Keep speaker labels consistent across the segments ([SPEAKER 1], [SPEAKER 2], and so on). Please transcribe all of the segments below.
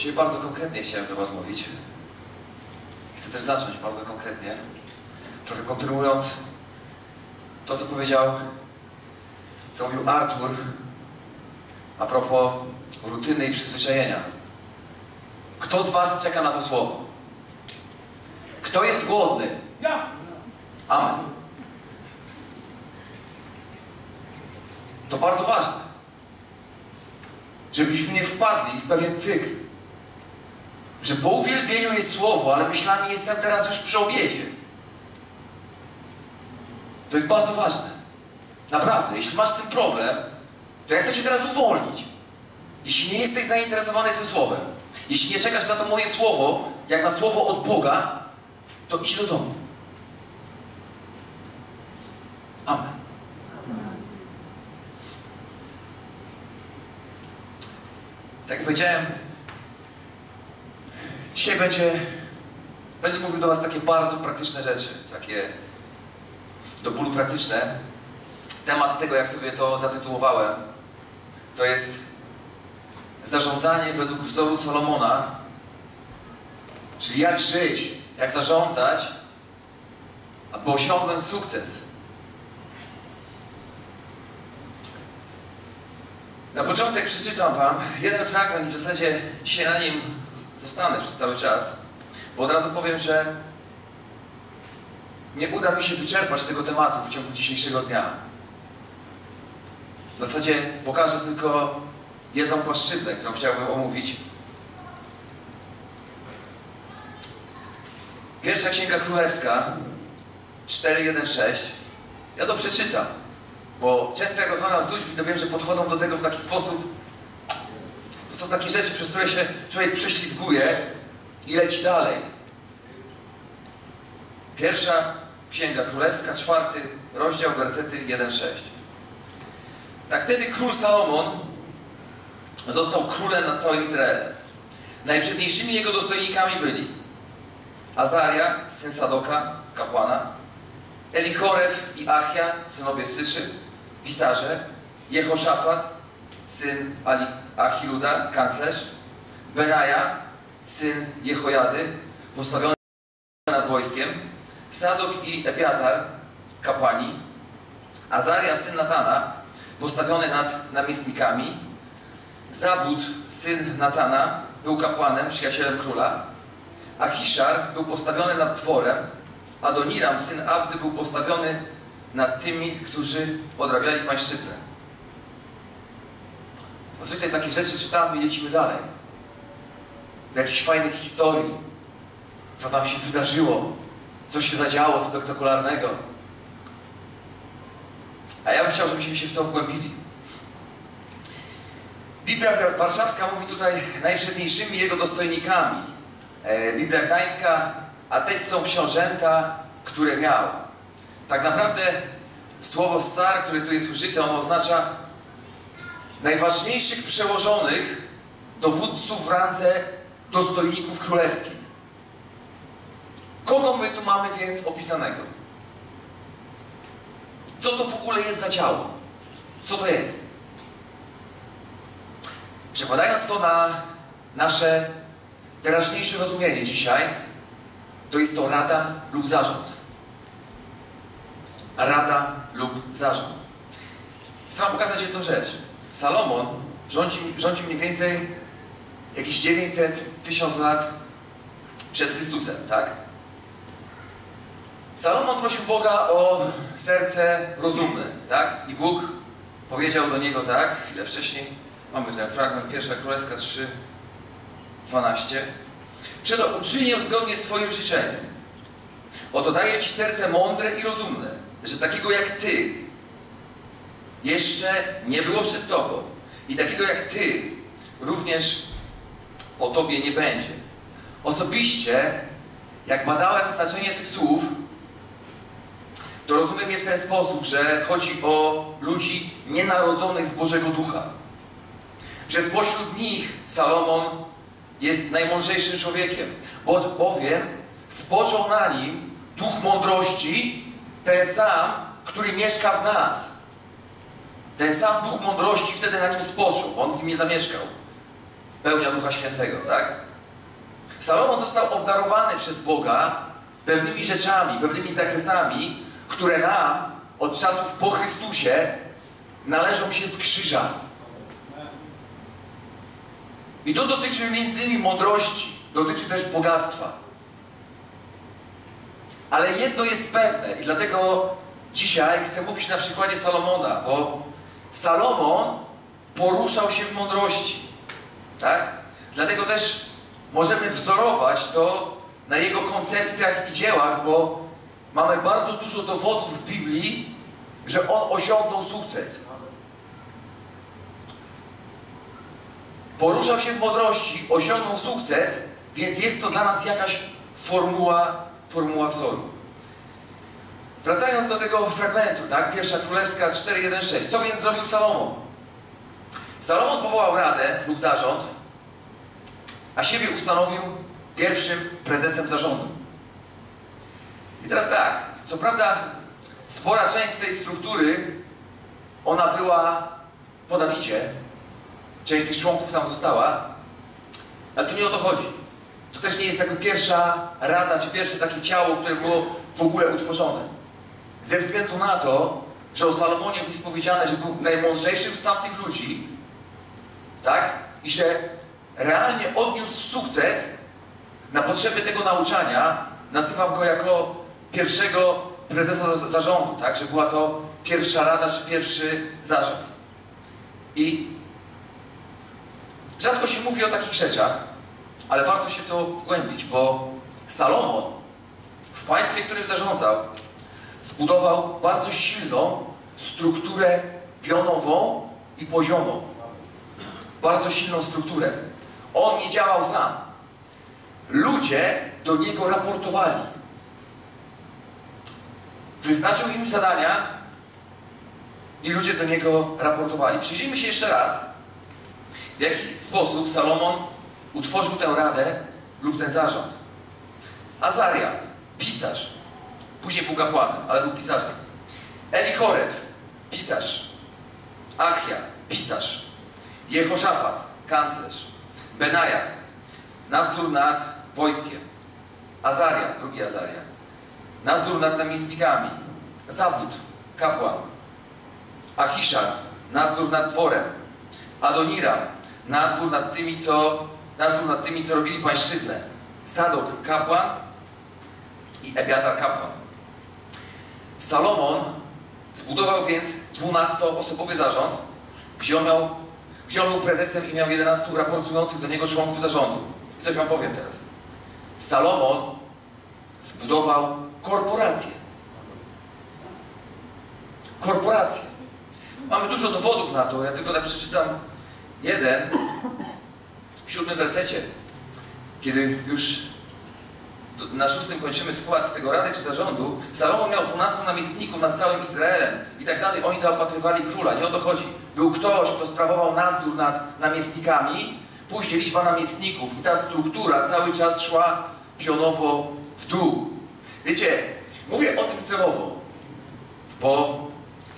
[SPEAKER 1] Dzisiaj bardzo konkretnie chciałem do Was mówić. Chcę też zacząć bardzo konkretnie. Trochę kontynuując to, co powiedział, co mówił Artur a propos rutyny i przyzwyczajenia. Kto z Was czeka na to słowo? Kto jest głodny?
[SPEAKER 2] Ja!
[SPEAKER 1] Amen. To bardzo ważne. Żebyśmy nie wpadli w pewien cykl. Że po uwielbieniu jest słowo, ale myślami jestem teraz już przy obiedzie. To jest bardzo ważne. Naprawdę, jeśli masz tym problem, to ja chcę Cię teraz uwolnić. Jeśli nie jesteś zainteresowany tym słowem, jeśli nie czekasz na to moje słowo, jak na słowo od Boga, to idź do domu. Amen. Tak jak powiedziałem, dzisiaj będzie, będę mówił do Was takie bardzo praktyczne rzeczy, takie do bólu praktyczne. Temat tego, jak sobie to zatytułowałem, to jest zarządzanie według wzoru Solomona, czyli jak żyć, jak zarządzać, aby osiągnąć sukces. Na początek przeczytam Wam jeden fragment w zasadzie dzisiaj na nim zostanę przez cały czas, bo od razu powiem, że nie uda mi się wyczerpać tego tematu w ciągu dzisiejszego dnia. W zasadzie pokażę tylko jedną płaszczyznę, którą chciałbym omówić. Pierwsza Księga Królewska 4.1.6 Ja to przeczytam, bo często jak rozmawiam z ludźmi, to wiem, że podchodzą do tego w taki sposób. To są takie rzeczy, przez które się człowiek prześlizguje i leci dalej. Pierwsza Księga Królewska, czwarty rozdział, wersety 1-6. Tak wtedy król Salomon został królem nad całym Izraelem. Najprzedniejszymi jego dostojnikami byli Azaria, syn Sadoka, kapłana, Elichoref i Achia, synowie Syszy, pisarze, Jehoszafat, syn Ali, Achiluda, kanclerz, Benaja, syn Jehojady, postawiony nad wojskiem, Sadok i Epiatar, kapłani, Azaria, syn Natana, postawiony nad namiestnikami, Zabud, syn Natana, był kapłanem, przyjacielem króla, Achiszar był postawiony nad dworem, Adoniram, syn Abdy, był postawiony nad tymi, którzy podrabiali pańszczyznę. Zazwyczaj takie rzeczy czytamy i lecimy dalej. Do jakichś fajnych historii. Co tam się wydarzyło, co się zadziało spektakularnego. A ja bym chciał, żebyśmy się w to wgłębili. Biblia Warszawska mówi tutaj najprzedniejszymi jego dostojnikami. E, Biblia Gdańska, a te są książęta, które miał. Tak naprawdę słowo scar, które tu jest użyte, ono oznacza najważniejszych przełożonych dowódców w randze dostojników królewskich. Kogo my tu mamy więc opisanego? Co to w ogóle jest za ciało? Co to jest? Przekładając to na nasze teraźniejsze rozumienie dzisiaj, to jest to rada lub zarząd. Rada lub zarząd. Chcę Wam pokazać jedną rzecz. Salomon rządzi, rządzi mniej więcej jakieś 900, 1000 lat przed Chrystusem, tak? Salomon prosił Boga o serce rozumne, tak? I Bóg powiedział do niego tak, chwilę wcześniej, mamy ten fragment, pierwsza królewska 3, 12. Przeto uczynię zgodnie z Twoim życzeniem. Oto daję Ci serce mądre i rozumne, że takiego jak Ty jeszcze nie było przed Tobą i takiego jak Ty również po Tobie nie będzie. Osobiście, jak badałem znaczenie tych słów, to rozumiem je w ten sposób, że chodzi o ludzi nienarodzonych z Bożego Ducha. Że spośród nich Salomon jest najmądrzejszym człowiekiem, bo bowiem spoczął na nim duch mądrości, ten sam, który mieszka w nas. Ten sam duch mądrości wtedy na nim spoczął, on w nim nie zamieszkał. pełnia Ducha Świętego, tak? Salomon został obdarowany przez Boga pewnymi rzeczami, pewnymi zakresami, które nam od czasów po Chrystusie należą się z krzyża. I to dotyczy między innymi mądrości, dotyczy też bogactwa. Ale jedno jest pewne i dlatego dzisiaj chcę mówić na przykładzie Salomona, bo Salomon poruszał się w mądrości. Tak? Dlatego też możemy wzorować to na jego koncepcjach i dziełach, bo mamy bardzo dużo dowodów w Biblii, że on osiągnął sukces. Poruszał się w mądrości, osiągnął sukces, więc jest to dla nas jakaś formuła, formuła wzoru. Wracając do tego fragmentu, tak? Pierwsza Królewska 4.1.6. Co więc zrobił Salomon? Salomon powołał radę lub zarząd, a siebie ustanowił pierwszym prezesem zarządu. I teraz tak, co prawda spora część tej struktury, ona była po Dawidzie, część tych członków tam została, ale tu nie o to chodzi. To też nie jest jakby pierwsza rada, czy pierwsze takie ciało, które było w ogóle utworzone. Ze względu na to, że o Salomonie jest powiedziane, że był najmądrzejszym z tamtych ludzi, tak? I że realnie odniósł sukces na potrzeby tego nauczania, nazywam go jako pierwszego prezesa zarządu, tak? Że była to pierwsza rada, czy pierwszy zarząd. I rzadko się mówi o takich rzeczach, ale warto się w to wgłębić, bo Salomon w państwie, którym zarządzał, zbudował bardzo silną strukturę pionową i poziomą. Bardzo silną strukturę. On nie działał sam. Ludzie do niego raportowali. Wyznaczył im zadania i ludzie do niego raportowali. Przyjrzyjmy się jeszcze raz, w jaki sposób Salomon utworzył tę radę lub ten zarząd. Azaria, pisarz, później był kapłanem, ale był pisarzem. Elichorew, pisarz. Achia, pisarz. Jehoszafat, kanclerz. Benaja, nadzór nad wojskiem. Azaria, drugi Azaria. Nadzór nad namiestnikami. Zabud, kapłan. Achisza, nadzór nad dworem. Adonira, nadzór nad tymi, co, nadzór nad tymi, co robili pańszczyznę. Sadok, kapłan i Ebiatar, kapłan. Salomon zbudował więc 12-osobowy zarząd, gdzie on, miał, gdzie on był prezesem i miał 11 raportujących do niego członków zarządu. I coś wam powiem teraz. Salomon zbudował korporację. Korporację. Mamy dużo dowodów na to. Ja tylko tak przeczytam jeden w siódmym wersecie, kiedy już na szóstym kończymy skład tego rady czy zarządu, Salomon miał 12 namiestników nad całym Izraelem i tak dalej. Oni zaopatrywali króla. Nie o to chodzi. Był ktoś, kto sprawował nadzór nad namiestnikami, później liczba namiestników i ta struktura cały czas szła pionowo w dół. Wiecie, mówię o tym celowo, bo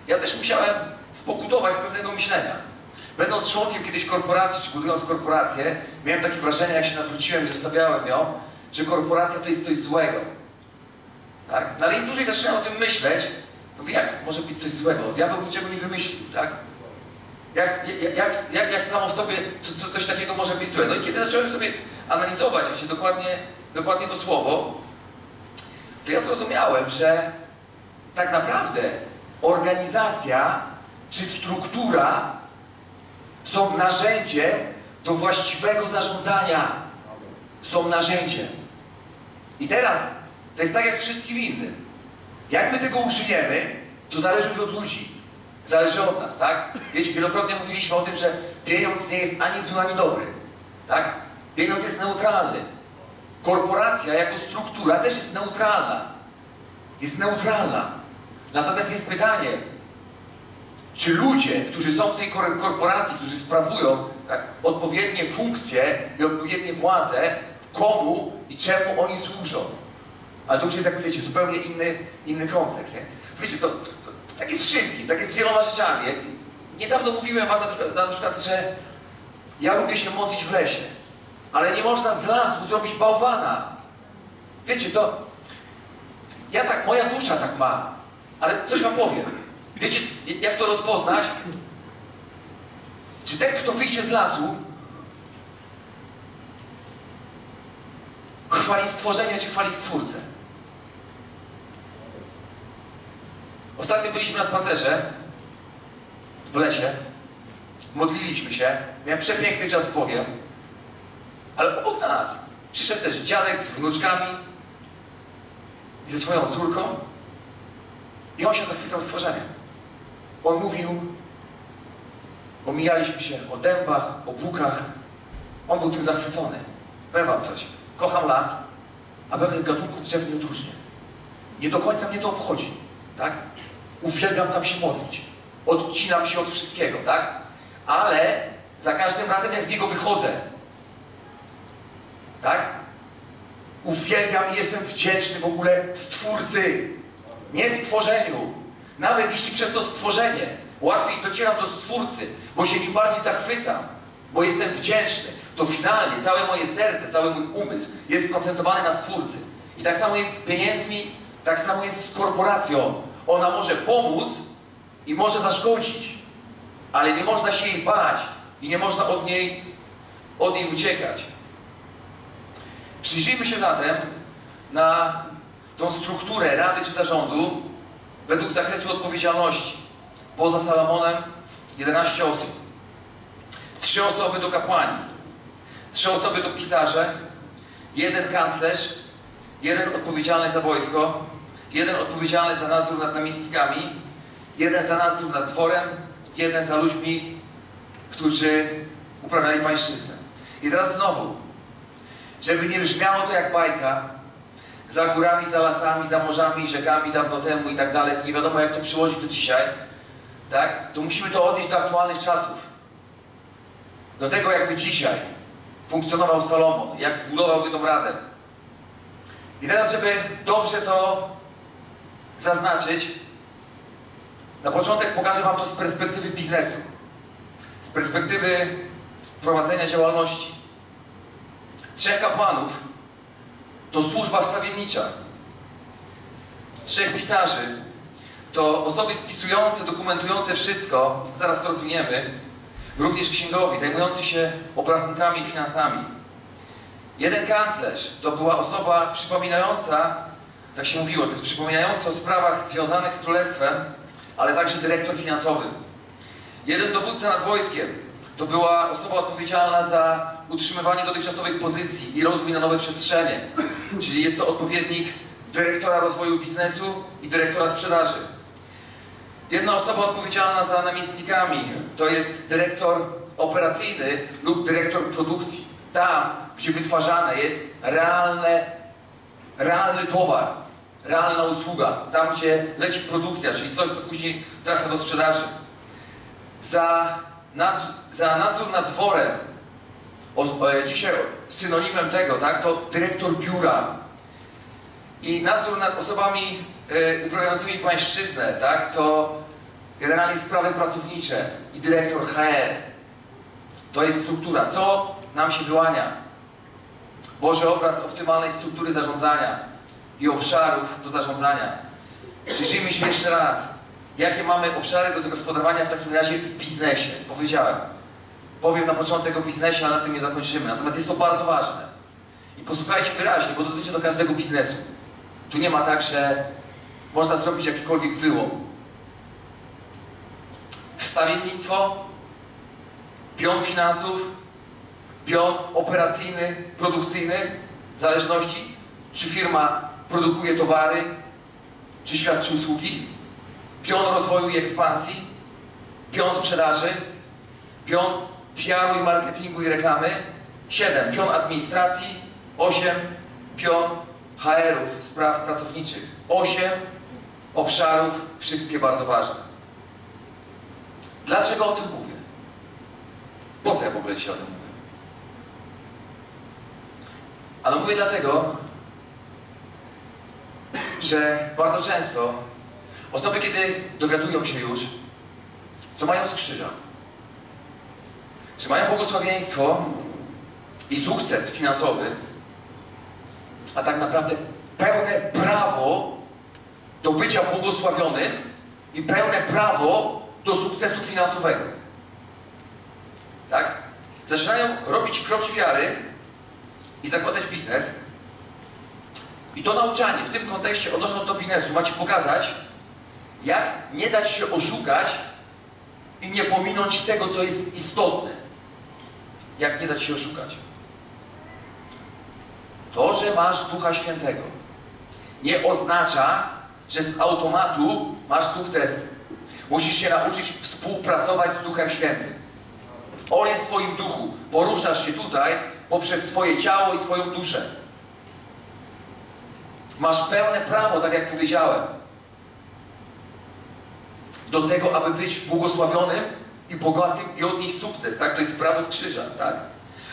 [SPEAKER 1] ja też musiałem spokutować z pewnego myślenia. Będąc członkiem kiedyś korporacji, czy budując korporację, miałem takie wrażenie, jak się nawróciłem i zostawiałem ją, że korporacja to jest coś złego. Tak? No ale im dłużej zaczynałem o tym myśleć, to jak może być coś złego? Diabeł niczego nie wymyślił, tak? Jak, jak, jak, jak, jak samo w sobie co, co, coś takiego może być złe? No i kiedy zacząłem sobie analizować, wiecie, dokładnie, dokładnie to słowo, to ja zrozumiałem, że tak naprawdę organizacja czy struktura są narzędziem do właściwego zarządzania. Są narzędziem. I teraz to jest tak jak z wszystkim innym. Jak my tego użyjemy, to zależy już od ludzi. Zależy od nas, tak? Wiecie, wielokrotnie mówiliśmy o tym, że pieniądz nie jest ani zły, ani dobry. Tak? Pieniądz jest neutralny. Korporacja jako struktura też jest neutralna. Jest neutralna. Natomiast jest pytanie, czy ludzie, którzy są w tej korporacji, którzy sprawują tak, odpowiednie funkcje i odpowiednie władze, komu i czemu oni służą. Ale to już jest, jak wiecie, zupełnie inny, inny kontekst. Nie? Wiecie, to, to, to, tak jest wszystkim, tak jest z wieloma rzeczami. Niedawno mówiłem was na przykład, na przykład, że Ja lubię się modlić w lesie, ale nie można z lasu zrobić bałwana. Wiecie, to ja tak, moja dusza tak ma, ale coś wam powiem. Wiecie, jak to rozpoznać? Czy ten, kto wyjdzie z lasu, chwali stworzenie, czy chwali stwórcę? Ostatnio byliśmy na spacerze w lesie, modliliśmy się, miałem przepiękny czas z Bogiem, ale obok nas przyszedł też dziadek z wnuczkami i ze swoją córką i on się zachwycał stworzeniem. On mówił, omijaliśmy się o dębach, o bukach. On był tym zachwycony. Powiem wam coś. Kocham las, a pewnych gatunków drzew nie odróżnię. Nie do końca mnie to obchodzi, tak? Uwielbiam tam się modlić. Odcinam się od wszystkiego, tak? Ale za każdym razem, jak z niego wychodzę, tak? Uwielbiam i jestem wdzięczny w ogóle Stwórcy, nie stworzeniu. Nawet jeśli przez to stworzenie łatwiej docieram do Stwórcy, bo się nim bardziej zachwycam, bo jestem wdzięczny, to finalnie całe moje serce, cały mój umysł jest skoncentrowany na Stwórcy. I tak samo jest z pieniędzmi, tak samo jest z korporacją. Ona może pomóc i może zaszkodzić, ale nie można się jej bać i nie można od niej, od niej uciekać. Przyjrzyjmy się zatem na tą strukturę rady czy zarządu według zakresu odpowiedzialności. Poza Salomonem 11 osób. Trzy osoby do kapłani, trzy osoby to pisarze, jeden kanclerz, jeden odpowiedzialny za wojsko, jeden odpowiedzialny za nadzór nad namiestnikami, jeden za nadzór nad dworem, jeden za ludźmi, którzy uprawiali pańszczyznę. I teraz znowu, żeby nie brzmiało to jak bajka, za górami, za lasami, za morzami, rzekami dawno temu i tak dalej, nie wiadomo jak to przyłożyć do dzisiaj, tak? To musimy to odnieść do aktualnych czasów. Do tego jakby dzisiaj funkcjonował Salomon, jak zbudowałby tą radę. I teraz, żeby dobrze to zaznaczyć, na początek pokażę Wam to z perspektywy biznesu, z perspektywy prowadzenia działalności. Trzech kapłanów to służba wstawiennicza. Trzech pisarzy to osoby spisujące, dokumentujące wszystko, zaraz to rozwiniemy, również księgowi, zajmujący się obrachunkami i finansami. Jeden kanclerz to była osoba przypominająca, tak się mówiło, że jest przypominająca o sprawach związanych z królestwem, ale także dyrektor finansowy. Jeden dowódca nad wojskiem to była osoba odpowiedzialna za utrzymywanie dotychczasowych pozycji i rozwój na nowe przestrzenie. Czyli jest to odpowiednik dyrektora rozwoju biznesu i dyrektora sprzedaży. Jedna osoba odpowiedzialna za namiestnikami to jest dyrektor operacyjny lub dyrektor produkcji. Tam, gdzie wytwarzane jest realne, realny towar, realna usługa. Tam, gdzie leci produkcja, czyli coś, co później trafia do sprzedaży. Za, nad, za nadzór nad dworem, o, o, dzisiaj synonimem tego, tak, to dyrektor biura. I nadzór nad osobami y, uprawiającymi pańszczyznę, tak, to generalnie sprawy pracownicze i dyrektor HR. To jest struktura. Co nam się wyłania? Boży obraz optymalnej struktury zarządzania i obszarów do zarządzania. Przyjrzyjmy się jeszcze raz. Jakie mamy obszary do zagospodarowania w takim razie w biznesie? Powiedziałem. Powiem na początek o biznesie, a na tym nie zakończymy. Natomiast jest to bardzo ważne. I posłuchajcie wyraźnie, bo dotyczy to każdego biznesu. Tu nie ma tak, że można zrobić jakikolwiek wyłom. Wstawiennictwo, pion finansów, pion operacyjny, produkcyjny, w zależności, czy firma produkuje towary, czy świadczy usługi, pion rozwoju i ekspansji, pion sprzedaży, pion PR-u i marketingu i reklamy, 7. Pion administracji, 8. Pion HR-ów, spraw pracowniczych, 8. Obszarów, wszystkie bardzo ważne. Dlaczego o tym mówię? Po co ja w ogóle dzisiaj o tym mówię? Ale mówię dlatego, że bardzo często osoby, kiedy dowiadują się już, co mają z krzyża, że mają błogosławieństwo i sukces finansowy, a tak naprawdę pełne prawo do bycia błogosławionym i pełne prawo do sukcesu finansowego. Tak? Zaczynają robić kroki wiary i zakładać biznes. I to nauczanie w tym kontekście, odnosząc do biznesu, macie pokazać, jak nie dać się oszukać i nie pominąć tego, co jest istotne. Jak nie dać się oszukać. To, że masz Ducha Świętego, nie oznacza, że z automatu masz sukces. Musisz się nauczyć współpracować z Duchem Świętym. On jest w Twoim duchu. Poruszasz się tutaj poprzez swoje ciało i swoją duszę. Masz pełne prawo, tak jak powiedziałem, do tego, aby być błogosławionym i bogatym i odnieść sukces, tak? To jest prawo z krzyża, tak?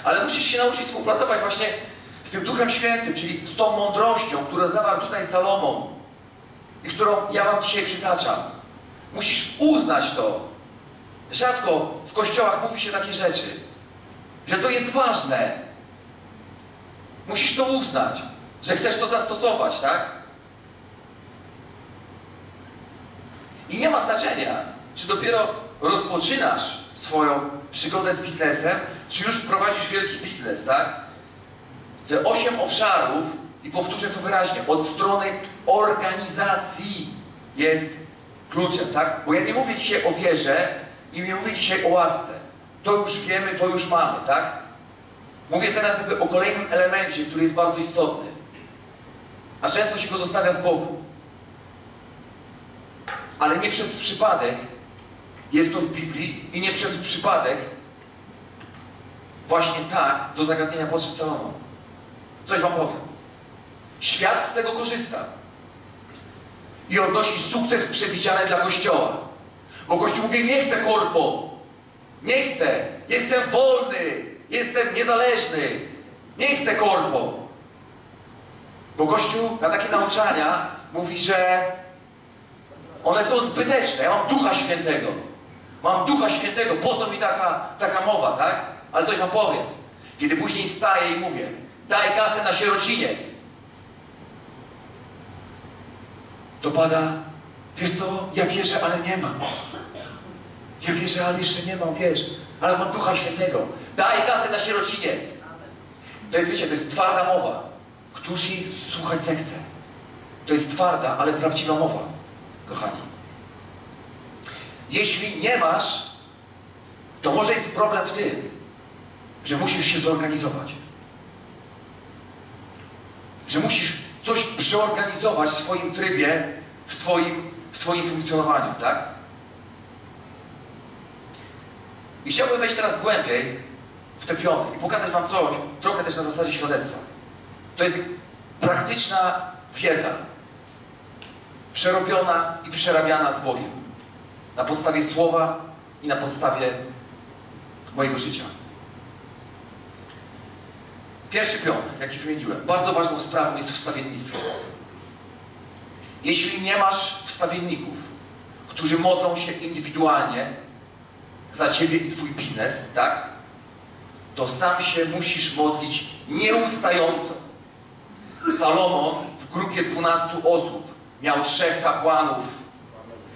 [SPEAKER 1] Ale musisz się nauczyć współpracować właśnie z tym Duchem Świętym, czyli z tą mądrością, która zawarł tutaj Salomon i którą ja Wam dzisiaj przytaczam. Musisz uznać to. Rzadko w kościołach mówi się takie rzeczy, że to jest ważne. Musisz to uznać, że chcesz to zastosować, tak? I nie ma znaczenia, czy dopiero rozpoczynasz swoją przygodę z biznesem, czy już prowadzisz wielki biznes, tak? Te osiem obszarów, i powtórzę to wyraźnie, od strony organizacji jest kluczem, tak? Bo ja nie mówię dzisiaj o wierze i nie mówię dzisiaj o łasce. To już wiemy, to już mamy, tak? Mówię teraz jakby o kolejnym elemencie, który jest bardzo istotny. A często się go zostawia z boku. Ale nie przez przypadek jest to w Biblii i nie przez przypadek właśnie tak do zagadnienia podszedł Salomon. Coś wam powiem. Świat z tego korzysta. I odnosi sukces przewidziany dla Kościoła. Bo Kościół mówi, nie chcę korpo. Nie chcę. Jestem wolny. Jestem niezależny. Nie chcę korpo. Bo Kościół na takie nauczania mówi, że one są zbyteczne. Ja mam Ducha Świętego. Mam Ducha Świętego. Po co mi taka, taka mowa, tak? Ale coś wam powiem. Kiedy później staję i mówię, daj kasę na sierociniec. To pada, wiesz co, ja wierzę, ale nie mam. Ja wierzę, ale jeszcze nie mam, wiesz. Ale mam Ducha Świętego. Daj kasę na sierociniec. To jest, wiecie, to jest twarda mowa. Któż jej słuchać zechce. To jest twarda, ale prawdziwa mowa, kochani. Jeśli nie masz, to może jest problem w tym, że musisz się zorganizować. Że musisz coś przeorganizować w swoim trybie, w swoim, w swoim funkcjonowaniu, tak? I chciałbym wejść teraz głębiej w te piony i pokazać Wam coś, trochę też na zasadzie świadectwa. To jest praktyczna wiedza, przerobiona i przerabiana z Bogiem. Na podstawie słowa i na podstawie mojego życia. Pierwszy pion, jaki wymieniłem, bardzo ważną sprawą jest wstawiennictwo. Jeśli nie masz wstawienników, którzy modlą się indywidualnie za Ciebie i Twój biznes, tak? To sam się musisz modlić nieustająco. Salomon w grupie 12 osób miał trzech kapłanów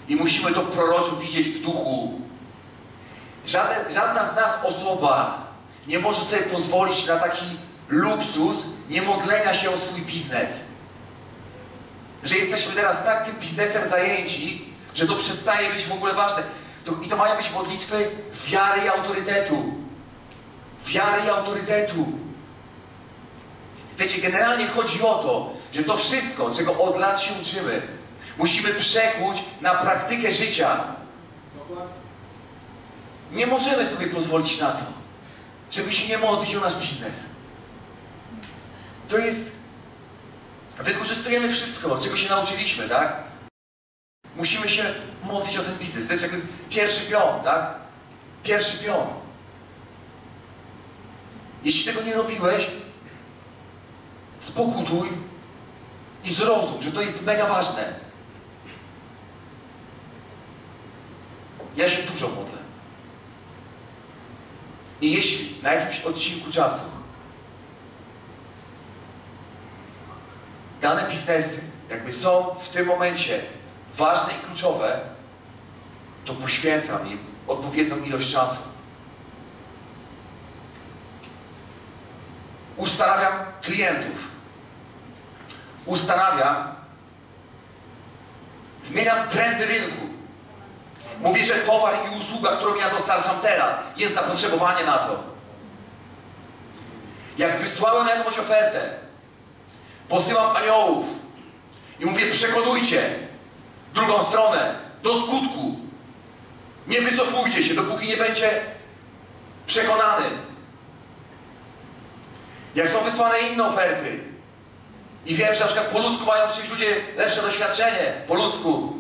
[SPEAKER 1] i musimy to proroczo widzieć w duchu. Żadne, żadna z nas osoba nie może sobie pozwolić na taki luksus nie modlenia się o swój biznes. Że jesteśmy teraz tak tym biznesem zajęci, że to przestaje być w ogóle ważne. I to mają być modlitwy wiary i autorytetu. Wiary i autorytetu. Wiecie, generalnie chodzi o to, że to wszystko, czego od lat się uczymy, musimy przekuć na praktykę życia. Nie możemy sobie pozwolić na to, żeby się nie modlić o nasz biznes. To jest... Wykorzystujemy wszystko, czego się nauczyliśmy, tak? Musimy się modlić o ten biznes. To jest jakby pierwszy pion, tak? Pierwszy pion. Jeśli tego nie robiłeś, spokutuj i zrozum, że to jest mega ważne. Ja się dużo modlę. I jeśli na jakimś odcinku czasu dane biznesy jakby są w tym momencie ważne i kluczowe, to poświęcam im odpowiednią ilość czasu. Ustanawiam klientów. Ustanawiam, zmieniam trendy rynku. Mówię, że towar i usługa, którą ja dostarczam teraz, jest zapotrzebowanie na to. Jak wysłałem jakąś ofertę, posyłam aniołów i mówię, przekonujcie drugą stronę do skutku. Nie wycofujcie się, dopóki nie będzie przekonany. Jak są wysłane inne oferty i wiem, że na przykład po ludzku mają przecież ludzie lepsze doświadczenie, po ludzku,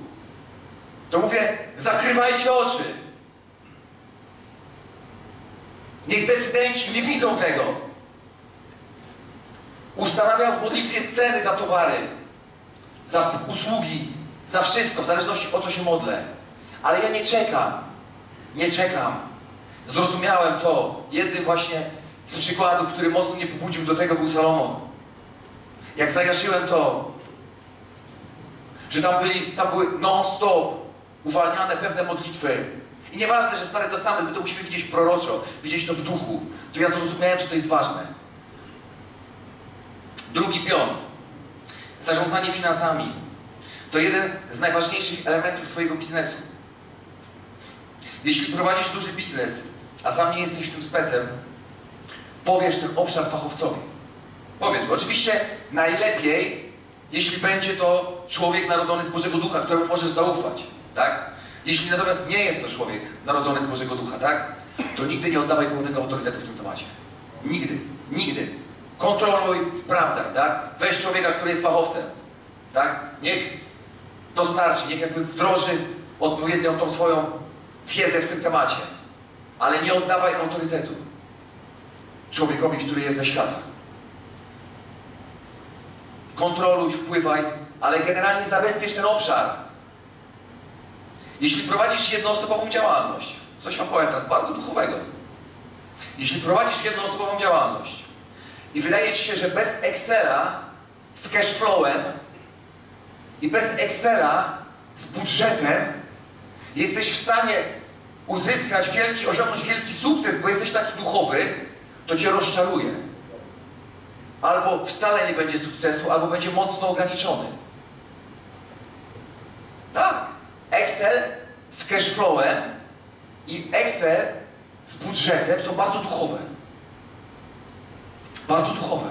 [SPEAKER 1] to mówię, zakrywajcie oczy. Niech decydenci nie widzą tego. Ustanawiam w modlitwie ceny za towary, za usługi, za wszystko, w zależności o co się modlę. Ale ja nie czekam. Nie czekam. Zrozumiałem to. Jednym właśnie z przykładów, który mocno mnie pobudził do tego, był Salomon. Jak zajaszyłem to, że tam, byli, tam były non-stop uwalniane pewne modlitwy. I nieważne, że Stary Testament, my to musimy widzieć proroczo, widzieć to w duchu. To ja zrozumiałem, że to jest ważne. Drugi pion. Zarządzanie finansami. To jeden z najważniejszych elementów Twojego biznesu. Jeśli prowadzisz duży biznes, a sam nie jesteś w tym specem, powiesz ten obszar fachowcowi. Powiedz go. Oczywiście najlepiej, jeśli będzie to człowiek narodzony z Bożego Ducha, któremu możesz zaufać, tak? Jeśli natomiast nie jest to człowiek narodzony z Bożego Ducha, tak? To nigdy nie oddawaj pełnego autorytetu w tym temacie. Nigdy. Nigdy. Kontroluj, sprawdzaj, tak? Weź człowieka, który jest fachowcem, tak? Niech dostarczy, niech jakby wdroży odpowiednią tą swoją wiedzę w tym temacie. Ale nie oddawaj autorytetu człowiekowi, który jest ze świata. Kontroluj, wpływaj, ale generalnie zabezpiecz ten obszar. Jeśli prowadzisz jednoosobową działalność, coś Wam powiem teraz bardzo duchowego. Jeśli prowadzisz jednoosobową działalność i wydaje Ci się, że bez Excela z cashflowem i bez Excela z budżetem jesteś w stanie uzyskać wielki, osiągnąć wielki sukces, bo jesteś taki duchowy, to Cię rozczaruje. Albo wcale nie będzie sukcesu, albo będzie mocno ograniczony. Tak. Excel z cashflowem i Excel z budżetem są bardzo duchowe. Bardzo duchowe.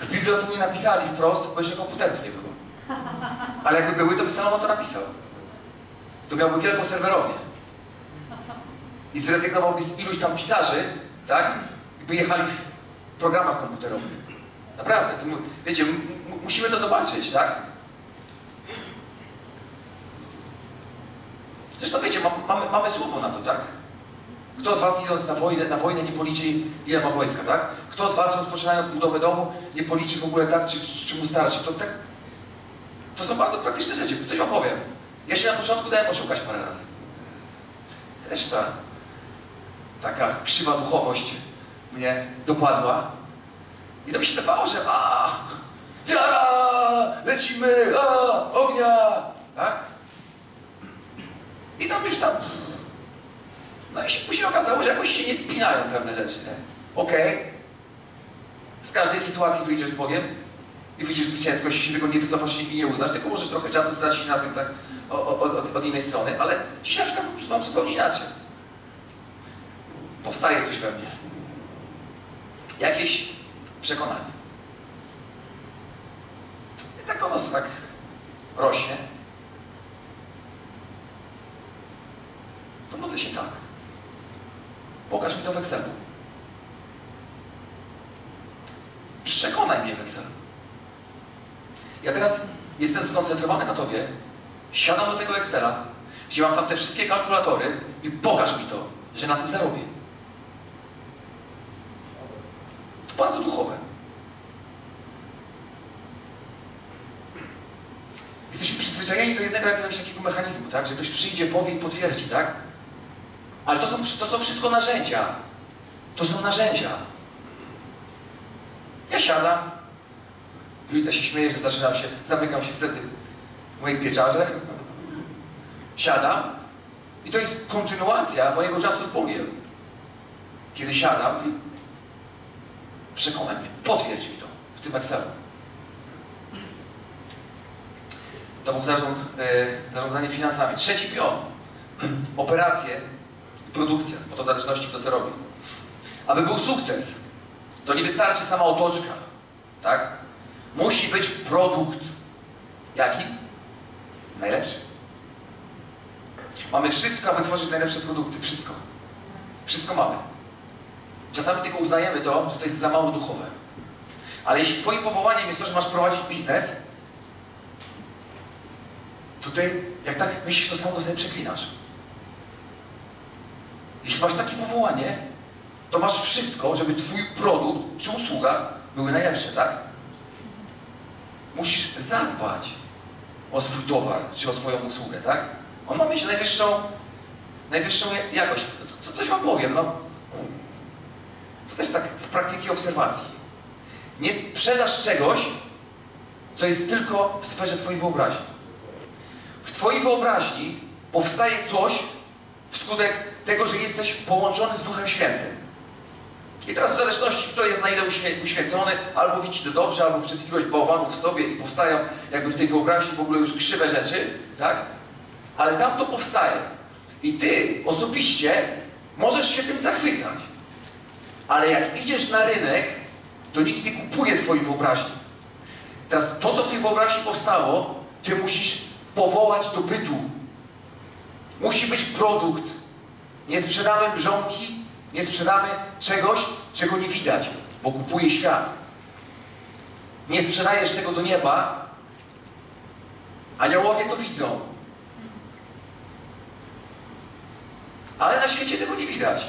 [SPEAKER 1] W Biblii o tym nie napisali wprost, bo jeszcze komputerów nie było. Ale jakby były, to by Salomon to napisał. To miałby wielką serwerownię. I zrezygnowałby z iluś tam pisarzy, tak? I by jechali w programach komputerowych. Naprawdę. To, wiecie, musimy to zobaczyć, tak? Zresztą wiecie, mamy, mamy słowo na to, tak? Kto z Was idąc na wojnę, na wojnę nie policzy, ile ma wojska, tak? Kto z Was rozpoczynając budowę domu nie policzy w ogóle tak, czy, czy, czy mu starczy? To, tak, to są bardzo praktyczne rzeczy. Coś Wam powiem. Ja się na początku dałem oszukać parę razy. Też ta taka krzywa duchowość mnie dopadła. I to mi się wydawało, że a, wiara, lecimy, a, ognia, tak? I tam już tam... No i się później okazało, że jakoś się nie spinają pewne rzeczy? Okej. Z każdej sytuacji wyjdziesz z Bogiem i wyjdziesz zwycięsko, jeśli się tego nie wycofasz i nie uznasz, tylko możesz trochę czasu stracić na tym, tak, od, od, innej strony, ale dzisiaj na mam zupełnie inaczej. Powstaje coś we mnie. Jakieś przekonanie. I tak ono tak rośnie. To modlę się tak. Pokaż mi to w Excelu. Przekonaj mnie w Excelu. Ja teraz jestem skoncentrowany na Tobie, siadam do tego Excela, mam tam te wszystkie kalkulatory i pokaż mi to, że na tym zarobię. To bardzo duchowe. Jesteśmy przyzwyczajeni do jednego jakiegoś takiego mechanizmu, tak? Że ktoś przyjdzie, powie i potwierdzi, tak? Ale to są, to są wszystko narzędzia. To są narzędzia. Ja siadam. Julita się śmieje, że zaczynam się, zamykam się wtedy w mojej pieczarze. Siadam i to jest kontynuacja mojego czasu z Bogiem. Kiedy siadam, przekonaj mnie, potwierdź mi to w tym Excelu. To był zarząd, e, zarządzanie finansami. Trzeci pion. Operacje produkcja, bo to w zależności kto co robi. Aby był sukces, to nie wystarczy sama otoczka, tak? Musi być produkt. Jaki? Najlepszy. Mamy wszystko, aby tworzyć najlepsze produkty. Wszystko. Wszystko mamy. Czasami tylko uznajemy to, że to jest za mało duchowe. Ale jeśli Twoim powołaniem jest to, że masz prowadzić biznes, to Ty, jak tak myślisz, to samo sobie przeklinasz. Jeśli masz takie powołanie, to masz wszystko, żeby Twój produkt czy usługa były najlepsze, tak? Musisz zadbać o swój towar czy o swoją usługę, tak? On ma mieć najwyższą, najwyższą jakość. Co, coś Wam powiem, no. To też tak z praktyki obserwacji. Nie sprzedasz czegoś, co jest tylko w sferze Twojej wyobraźni. W Twojej wyobraźni powstaje coś wskutek tego, że jesteś połączony z Duchem Świętym. I teraz w zależności, kto jest na ile uświęcony, albo widzi to dobrze, albo przez ilość bałwanów w sobie i powstają jakby w tej wyobraźni w ogóle już krzywe rzeczy, tak? Ale tam to powstaje. I ty osobiście możesz się tym zachwycać. Ale jak idziesz na rynek, to nikt nie kupuje twojej wyobraźni. Teraz to, co w tej wyobraźni powstało, ty musisz powołać do bytu. Musi być produkt. Nie sprzedamy mrzonki, nie sprzedamy czegoś, czego nie widać, bo kupuje świat. Nie sprzedajesz tego do nieba, aniołowie to widzą. Ale na świecie tego nie widać.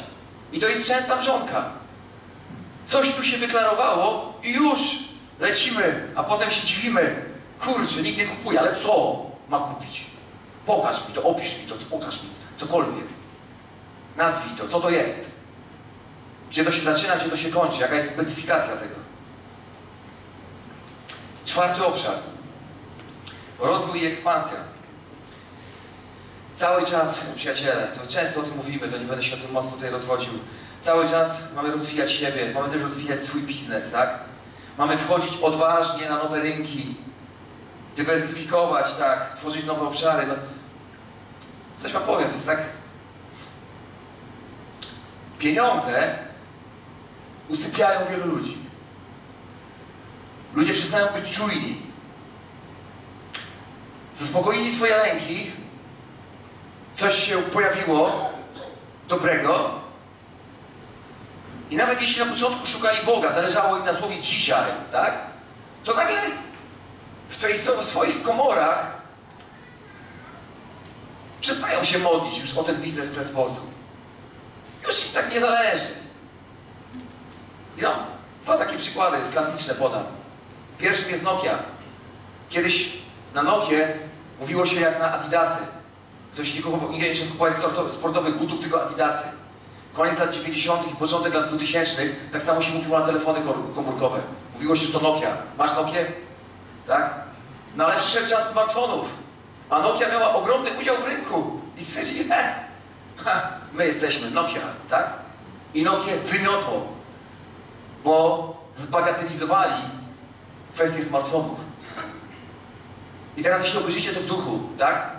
[SPEAKER 1] I to jest częsta mrzonka. Coś tu się wyklarowało i już lecimy, a potem się dziwimy. Kurczę, nikt nie kupuje, ale co ma kupić? Pokaż mi to, opisz mi to, pokaż mi cokolwiek. Nazwij to, co to jest. Gdzie to się zaczyna, gdzie to się kończy, jaka jest specyfikacja tego. Czwarty obszar. Rozwój i ekspansja. Cały czas, przyjaciele, to często o tym mówimy, to nie będę się o tym mocno tutaj rozwodził. Cały czas mamy rozwijać siebie, mamy też rozwijać swój biznes, tak? Mamy wchodzić odważnie na nowe rynki, dywersyfikować, tak, tworzyć nowe obszary. No, coś wam powiem, to jest tak. Pieniądze usypiają wielu ludzi. Ludzie przestają być czujni. Zaspokoili swoje lęki, coś się pojawiło dobrego i nawet jeśli na początku szukali Boga, zależało im na słowie dzisiaj, tak? To nagle w swoich komorach przestają się modlić już o ten biznes w ten sposób. Już im tak nie zależy. No, dwa takie przykłady klasyczne podam. Pierwszym jest Nokia. Kiedyś na Nokie mówiło się jak na Adidasy. Ktoś nie kupował, nie kupować sportowych butów, tylko Adidasy. Koniec lat 90. i początek lat 2000 tak samo się mówiło na telefony komórkowe. Mówiło się, że to Nokia. Masz Nokię? Tak? No ale przyszedł czas smartfonów. A Nokia miała ogromny udział w rynku. I stwierdzili, he, ha, my jesteśmy Nokia, tak? I Nokia wymiotło, bo zbagatelizowali kwestię smartfonów. I teraz jeśli obejrzycie to w duchu, tak?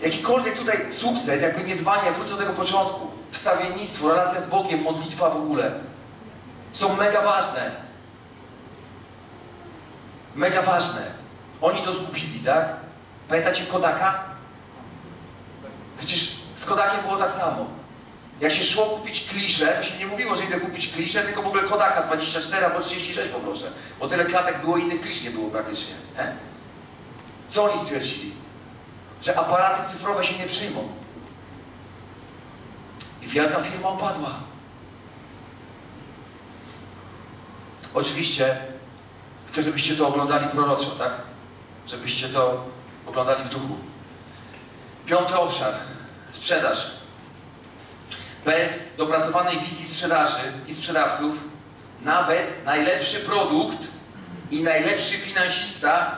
[SPEAKER 1] Jakikolwiek tutaj sukces, jakby nie zwania, wrócę do tego początku, wstawiennictwo, relacja z Bogiem, modlitwa w ogóle, są mega ważne. Mega ważne. Oni to zgubili, tak? Pamiętacie Kodaka? Przecież z Kodakiem było tak samo. Jak się szło kupić kliszę, to się nie mówiło, że idę kupić kliszę, tylko w ogóle Kodaka 24 albo 36 poproszę. Bo tyle klatek było, innych klisz nie było praktycznie. Nie? Co oni stwierdzili? Że aparaty cyfrowe się nie przyjmą. I wielka firma opadła. Oczywiście chcę, żebyście to oglądali proroczo, tak? Żebyście to oglądali w duchu. Piąty obszar. sprzedaż. Bez dopracowanej wizji sprzedaży i sprzedawców, nawet najlepszy produkt i najlepszy finansista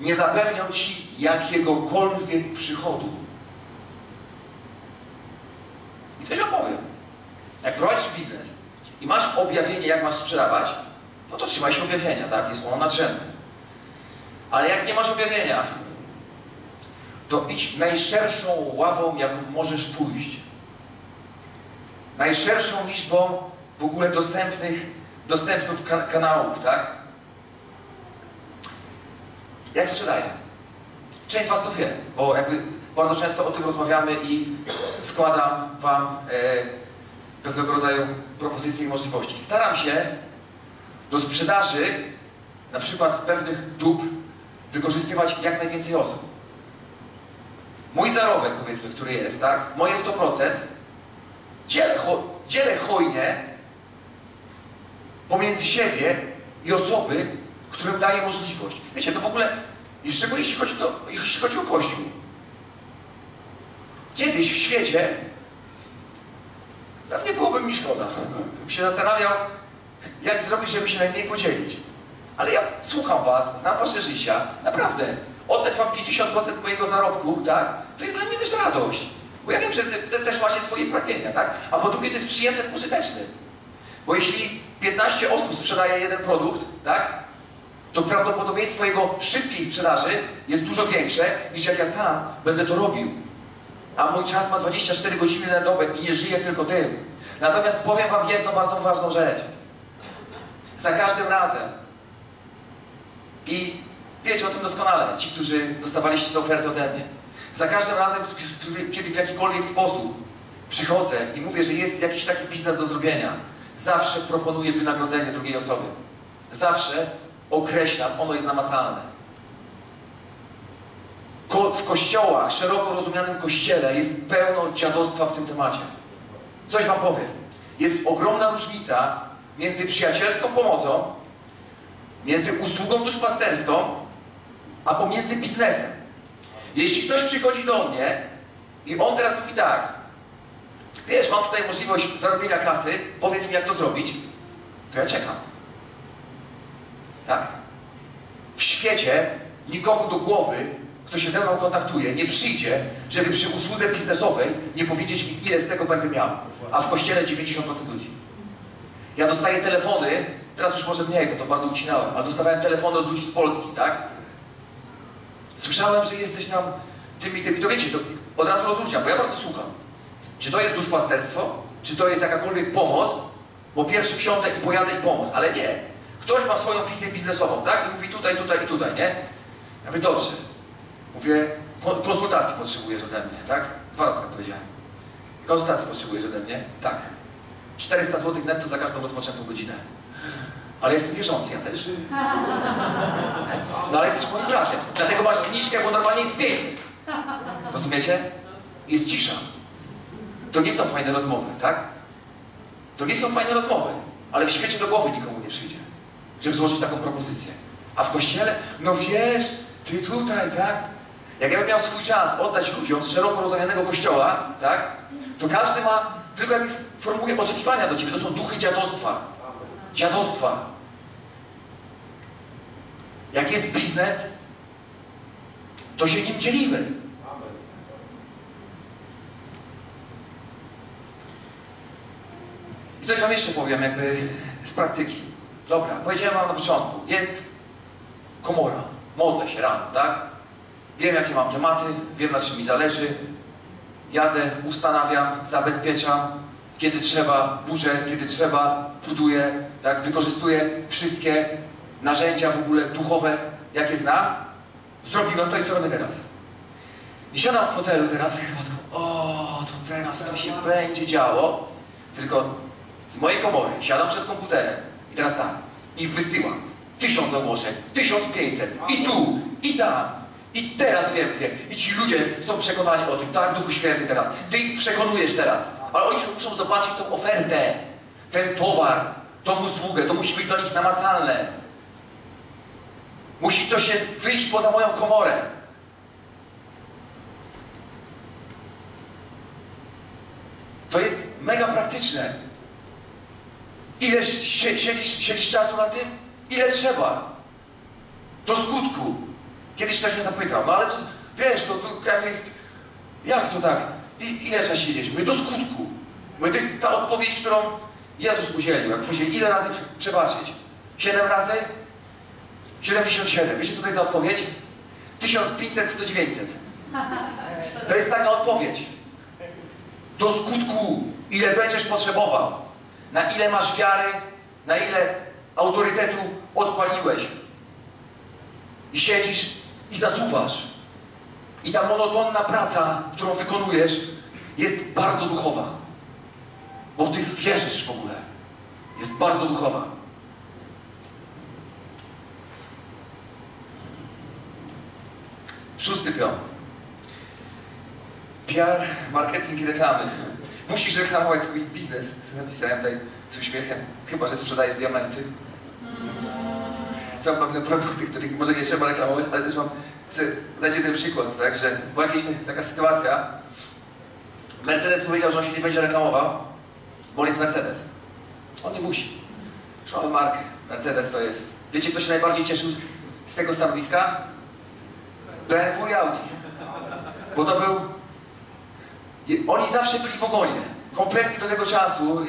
[SPEAKER 1] nie zapewnią ci jakiegokolwiek przychodu. I coś opowiem. Jak prowadzisz biznes i masz objawienie, jak masz sprzedawać, no to trzymaj się objawienia, tak? Jest ono nadrzędne. Ale jak nie masz objawienia, to idź najszerszą ławą, jaką możesz pójść. Najszerszą liczbą w ogóle dostępnych, dostępnych kan kanałów, tak? Jak sprzedaję? Część z Was to wie, bo jakby bardzo często o tym rozmawiamy i składam Wam e, pewnego rodzaju propozycje i możliwości. Staram się do sprzedaży na przykład pewnych dóbr wykorzystywać jak najwięcej osób. Mój zarobek, powiedzmy, który jest, tak? Moje 100%, dzielę, ho, dzielę hojnie pomiędzy siebie i osoby, którym daję możliwość. Wiecie, to w ogóle, szczególnie jeśli chodzi, to, jeśli chodzi o Kościół. Kiedyś w świecie pewnie byłoby mi szkoda. Bym się zastanawiał, jak zrobić, żeby się najmniej podzielić. Ale ja słucham Was, znam Wasze życia, naprawdę. Oddać Wam 50% mojego zarobku, tak? To jest dla mnie też radość. Bo ja wiem, że Wy też macie swoje pragnienia, tak? A po drugie to jest przyjemne, pożyteczne. Bo jeśli 15 osób sprzedaje jeden produkt, tak? To prawdopodobieństwo jego szybkiej sprzedaży jest dużo większe, niż jak ja sam będę to robił. A mój czas ma 24 godziny na dobę i nie żyję tylko tym. Natomiast powiem Wam jedną bardzo ważną rzecz. Za każdym razem, i wiecie o tym doskonale, ci, którzy dostawaliście tę ofertę ode mnie. Za każdym razem, kiedy w jakikolwiek sposób przychodzę i mówię, że jest jakiś taki biznes do zrobienia, zawsze proponuję wynagrodzenie drugiej osoby. Zawsze określam, ono jest namacalne. Ko w kościołach, szeroko rozumianym kościele jest pełno dziadostwa w tym temacie. Coś Wam powiem. Jest ogromna różnica między przyjacielską pomocą między usługą duszpasterską, a pomiędzy biznesem. Jeśli ktoś przychodzi do mnie i on teraz mówi tak, wiesz, mam tutaj możliwość zarobienia kasy, powiedz mi jak to zrobić, to ja czekam. Tak? W świecie nikomu do głowy, kto się ze mną kontaktuje, nie przyjdzie, żeby przy usłudze biznesowej nie powiedzieć mi, ile z tego będę miał. A w kościele 90% ludzi. Ja dostaję telefony Teraz już może mniej, bo to bardzo ucinałem, ale dostawałem telefony od ludzi z Polski, tak? Słyszałem, że jesteś tam tym i tym. I to wiecie, to od razu rozróżniam, bo ja bardzo słucham. Czy to jest duszpasterstwo? Czy to jest jakakolwiek pomoc? Bo pierwszy wsiądę i pojadę i pomoc, ale nie. Ktoś ma swoją wizję biznesową, tak? I mówi tutaj, tutaj i tutaj, nie? Ja mówię, dobrze. Mówię, konsultacji potrzebujesz ode mnie, tak? Dwa razy tak powiedziałem. Konsultacji potrzebujesz ode mnie? Tak. 400 zł netto za każdą rozpoczętą godzinę. Ale jestem wierzący, ja też. No ale jesteś moim bratem. Dlatego masz zniżkę, bo normalnie jest 500. Rozumiecie? Jest cisza. To nie są fajne rozmowy, tak? To nie są fajne rozmowy, ale w świecie do głowy nikomu nie przyjdzie, żeby złożyć taką propozycję. A w kościele? No wiesz, ty tutaj, tak? Jak ja bym miał swój czas oddać ludziom z szeroko rozumianego kościoła, tak? To każdy ma, tylko jakby formuje oczekiwania do ciebie. To są duchy dziadostwa dziadostwa. Jak jest biznes, to się nim dzielimy. I coś Wam jeszcze powiem, jakby z praktyki. Dobra, powiedziałem Wam na początku. Jest komora. Modlę się rano, tak? Wiem, jakie mam tematy, wiem, na czym mi zależy. Jadę, ustanawiam, zabezpieczam, kiedy trzeba burzę, kiedy trzeba buduję, tak, wykorzystuję wszystkie narzędzia w ogóle duchowe, jakie znam. Zrobiłem to i co robię teraz? I siadam w fotelu teraz herbatką. O, to teraz to się będzie działo. Tylko z mojej komory siadam przed komputerem i teraz tak. I wysyłam tysiąc ogłoszeń, tysiąc pięćset i tu, i tam, i teraz wiem, wiem. I ci ludzie są przekonani o tym, tak, Duchu Święty teraz. Ty ich przekonujesz teraz. Ale oni muszą zobaczyć tą ofertę, ten towar, tą usługę. To musi być do nich namacalne. Musi to się wyjść poza moją komorę. mega praktyczne. Ile sie- siedzisz, siedzisz czasu na tym? Ile trzeba? Do skutku. Kiedyś ktoś mnie zapytał, no ale to, wiesz, to, to jak jest, jak to tak? I, ile trzeba siedzieć? Mówię, do skutku. Mówię, to jest ta odpowiedź, którą Jezus udzielił. Jak powiedział, ile razy przebaczyć? Siedem razy? 77. Wiecie, co to jest za odpowiedź? 1500 100 900. To jest taka odpowiedź. Do skutku, ile będziesz potrzebował. Na ile masz wiary, na ile autorytetu odpaliłeś. I siedzisz i zasuwasz. I ta monotonna praca, którą wykonujesz, jest bardzo duchowa. Bo ty wierzysz w ogóle. Jest bardzo duchowa. Szósty pion. PR, marketing i reklamy. Musisz reklamować swój biznes. Co napisałem tutaj z uśmiechem. Chyba, że sprzedajesz diamenty. Są pewne produkty, których może nie trzeba reklamować, ale też mam, chcę dać jeden przykład, tak, że była jakaś taka sytuacja, Mercedes powiedział, że on się nie będzie reklamował, bo on jest Mercedes. On nie musi. Już markę. Mercedes to jest. Wiecie, kto się najbardziej cieszył z tego stanowiska? BMW i Audi. Bo to był... Oni zawsze byli w ogonie. Kompletnie do tego czasu.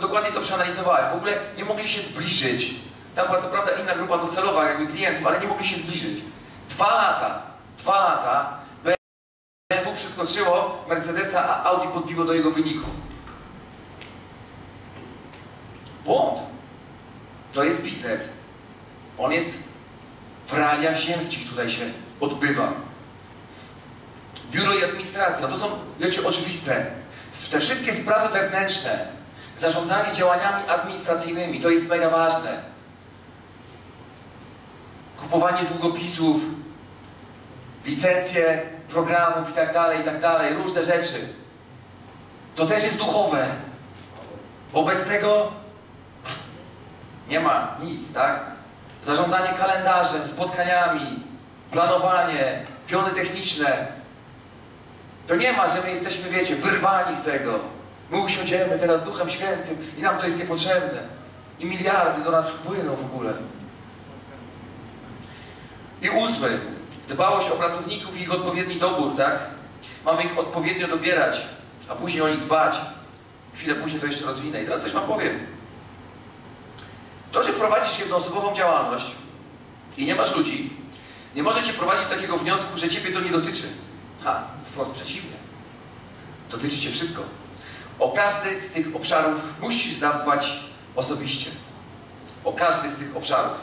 [SPEAKER 1] Dokładnie to przeanalizowałem. W ogóle nie mogli się zbliżyć. Tam była co prawda inna grupa docelowa, jakby klientów, ale nie mogli się zbliżyć. Dwa lata, dwa lata BMW przeskoczyło Mercedesa, a Audi podbiło do jego wyniku. Błąd. To jest biznes. On jest w realiach ziemskich tutaj się odbywa. Biuro i administracja to są, wiecie, oczywiste. Te wszystkie sprawy wewnętrzne, zarządzanie działaniami administracyjnymi, to jest mega ważne. Kupowanie długopisów, licencje programów i tak dalej, i tak dalej, różne rzeczy. To też jest duchowe. Bo bez tego nie ma nic, tak? Zarządzanie kalendarzem, spotkaniami, planowanie, piony techniczne. To nie ma, że my jesteśmy, wiecie, wyrwani z tego. My usiądziemy teraz Duchem Świętym i nam to jest niepotrzebne. I miliardy do nas wpłyną w ogóle. I ósmy, dbałość o pracowników i ich odpowiedni dobór, tak? Mamy ich odpowiednio dobierać, a później o nich dbać. Chwilę później to jeszcze rozwinę. I teraz coś Wam powiem. To, że prowadzisz jednoosobową działalność i nie masz ludzi, nie może Cię prowadzić takiego wniosku, że Ciebie to nie dotyczy. Ha, wprost przeciwnie. Dotyczy Cię wszystko. O każdy z tych obszarów musisz zadbać osobiście. O każdy z tych obszarów.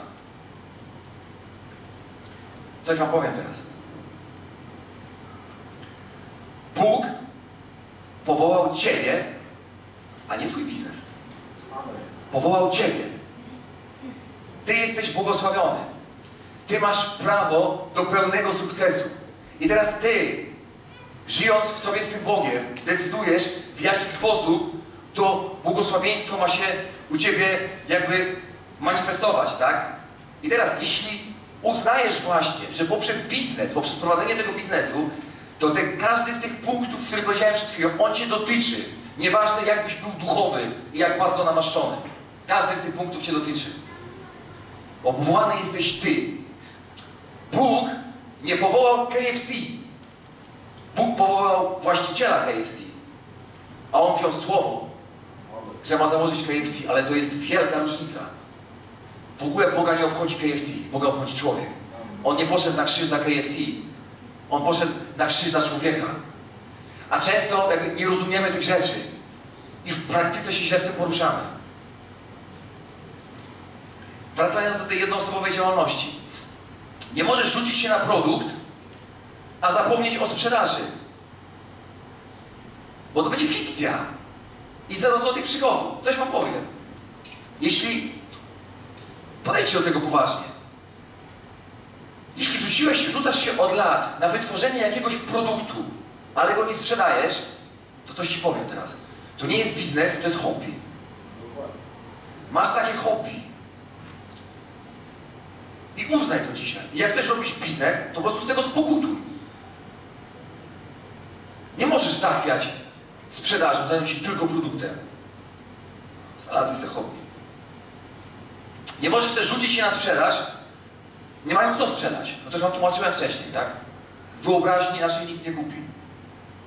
[SPEAKER 1] Coś Wam powiem teraz. Bóg powołał Ciebie, a nie Twój biznes. Powołał Ciebie. Ty jesteś błogosławiony. Ty masz prawo do pełnego sukcesu. I teraz Ty, żyjąc sobie z tym Bogiem, decydujesz, w jaki sposób to błogosławieństwo ma się u Ciebie jakby manifestować, tak? I teraz, jeśli uznajesz właśnie, że poprzez biznes, poprzez prowadzenie tego biznesu, to te, każdy z tych punktów, które powiedziałem przed chwilą, on Cię dotyczy. Nieważne, jakbyś był duchowy i jak bardzo namaszczony. Każdy z tych punktów Cię dotyczy. Bo powołany jesteś Ty. Bóg nie powołał KFC. Bóg powołał właściciela KFC. A on wziął słowo, że ma założyć KFC, ale to jest wielka różnica. W ogóle Boga nie obchodzi KFC, Boga obchodzi człowiek. On nie poszedł na krzyż za KFC. On poszedł na krzyż za człowieka. A często nie rozumiemy tych rzeczy. I w praktyce się źle w tym poruszamy. Wracając do tej jednoosobowej działalności. Nie możesz rzucić się na produkt, a zapomnieć o sprzedaży. Bo to będzie fikcja. I zero złotych przychodu. Coś wam powiem. Jeśli podejdźcie do tego poważnie. Jeśli rzuciłeś, rzucasz się od lat na wytworzenie jakiegoś produktu, ale go nie sprzedajesz, to coś ci powiem teraz. To nie jest biznes, to jest hobby. Masz takie hobby. I uznaj to dzisiaj. Jak chcesz robić biznes, to po prostu z tego spokutuj. Nie możesz zachwiać sprzedażą, zajmą się tylko produktem. Znalazły sobie hobby. Nie możesz też rzucić się na sprzedaż, nie mając co sprzedać. No to już wam tłumaczyłem wcześniej, tak? Wyobraźni naszej nikt nie kupi.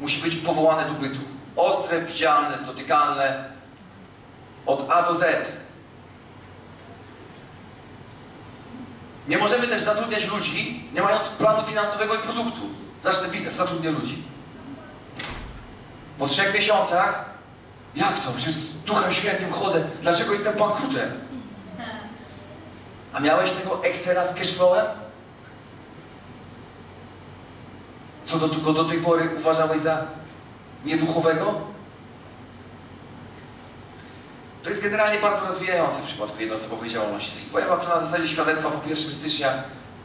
[SPEAKER 1] Musi być powołane do bytu. Ostre, widzialne, dotykalne. Od A do Z. Nie możemy też zatrudniać ludzi, nie mając planu finansowego i produktu. Zacznę biznes, zatrudnię ludzi. Po trzech miesiącach, jak to? Przecież z Duchem Świętym chodzę. Dlaczego jestem bankrutem? A miałeś tego Excela z cashflowem? Co do, do tej pory uważałeś za nieduchowego? To jest generalnie bardzo rozwijające w przypadku jednoosobowej działalności. I Wam to na zasadzie świadectwa po 1 stycznia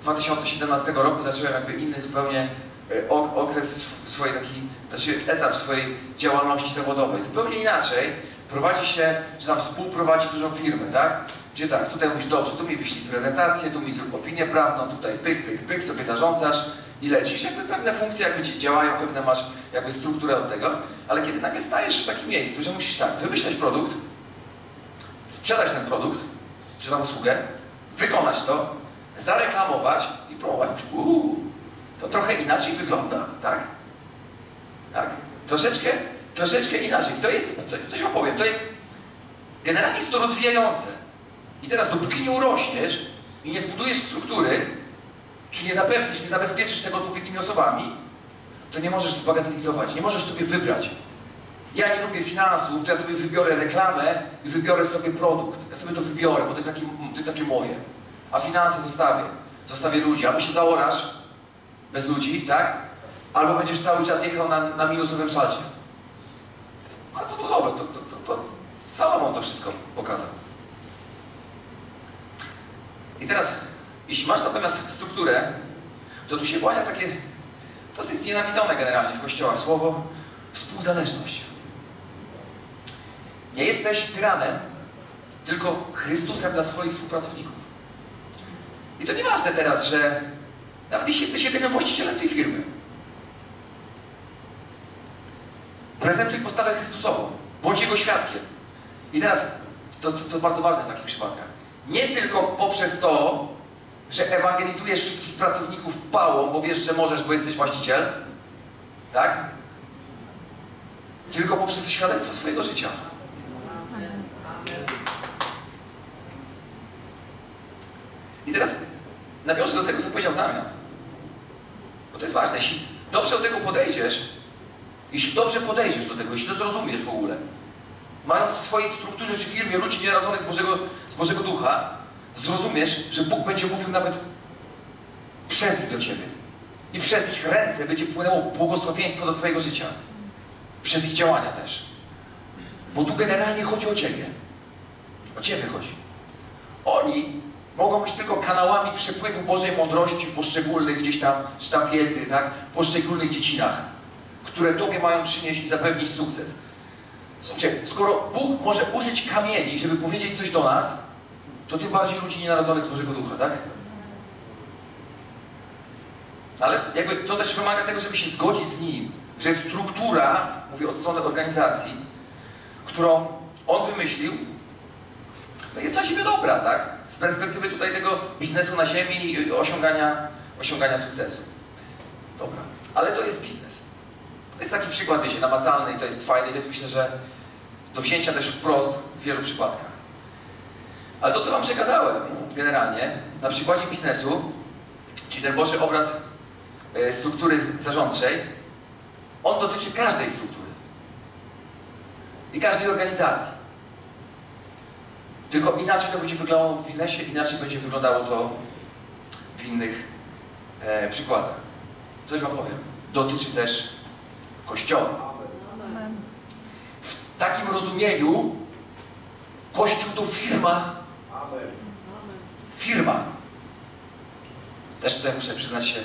[SPEAKER 1] 2017 roku zacząłem jakby inny zupełnie e, ok- okres swojej taki, znaczy etap swojej działalności zawodowej. Zupełnie inaczej prowadzi się, że tam współprowadzi dużą firmę, tak? Gdzie tak, tutaj mówisz, dobrze, tu mi wyślij prezentację, tu mi zrób opinię prawną, tutaj pyk, pyk, pyk, sobie zarządzasz i lecisz. Jakby pewne funkcje jakby ci działają, pewne masz jakby strukturę od tego, ale kiedy nagle stajesz w takim miejscu, że musisz tak, wymyśleć produkt, sprzedać ten produkt, czy tam usługę, wykonać to, zareklamować i promować. Uuu, to trochę inaczej wygląda, tak? Tak? Troszeczkę, troszeczkę inaczej. To jest, coś, wam powiem, to jest, generalnie jest to rozwijające. I teraz dopóki nie urośniesz i nie zbudujesz struktury, czy nie zapewnisz, nie zabezpieczysz tego odpowiednimi osobami, to nie możesz zbagatelizować, nie możesz sobie wybrać. Ja nie lubię finansów, to ja sobie wybiorę reklamę i wybiorę sobie produkt. Ja sobie to wybiorę, bo to jest, taki, to jest takie moje. A finanse zostawię. Zostawię ludzi. Albo się zaorasz bez ludzi, tak? Albo będziesz cały czas jechał na, na minusowym saldzie. To jest bardzo duchowe. To, to, to, to Salomon to wszystko pokazał. I teraz, jeśli masz natomiast strukturę, to tu się kłania takie dosyć znienawidzone generalnie w kościołach słowo współzależność. Nie jesteś tyranem, tylko Chrystusem dla swoich współpracowników. I to nieważne teraz, że nawet jeśli jesteś jedynym właścicielem tej firmy, prezentuj postawę Chrystusową, bądź Jego świadkiem. I teraz, to, to, to bardzo ważne w takich przypadkach, nie tylko poprzez to, że ewangelizujesz wszystkich pracowników pałą, bo wiesz, że możesz, bo jesteś właściciel, tak? Tylko poprzez świadectwo swojego życia. I teraz nawiążę do tego, co powiedział Damian. Bo to jest ważne. Jeśli dobrze do tego podejdziesz, jeśli dobrze podejdziesz do tego, jeśli to zrozumiesz w ogóle, mając w swojej strukturze czy firmie ludzi nienarodzonych z Bożego, z Bożego Ducha, zrozumiesz, że Bóg będzie mówił nawet przez nich do Ciebie. I przez ich ręce będzie płynęło błogosławieństwo do Twojego życia. Przez ich działania też. Bo tu generalnie chodzi o Ciebie. O Ciebie chodzi. Oni mogą być tylko kanałami przepływu Bożej mądrości w poszczególnych gdzieś tam, czy tam wiedzy, tak? W poszczególnych dziedzinach, które Tobie mają przynieść i zapewnić sukces. Słuchajcie, skoro Bóg może użyć kamieni, żeby powiedzieć coś do nas, to tym bardziej ludzi nienarodzonych z Bożego Ducha, tak? Ale jakby to też wymaga tego, żeby się zgodzić z Nim, że struktura, mówię od strony organizacji, którą On wymyślił, no jest dla siebie dobra, tak? Z perspektywy tutaj tego biznesu na ziemi i osiągania, osiągania sukcesu. Dobra. Ale to jest biznes. To jest taki przykład, wiecie, namacalny i to jest fajne i to jest myślę, że do wzięcia też wprost w wielu przypadkach. Ale to, co Wam przekazałem generalnie na przykładzie biznesu, czyli ten Boży obraz e, struktury zarządczej, on dotyczy każdej struktury i każdej organizacji. Tylko inaczej to będzie wyglądało w biznesie, inaczej będzie wyglądało to w innych e, przykładach. Coś Wam powiem. Dotyczy też Kościoła. W takim rozumieniu Kościół to firma. Firma. Też tutaj muszę przyznać się,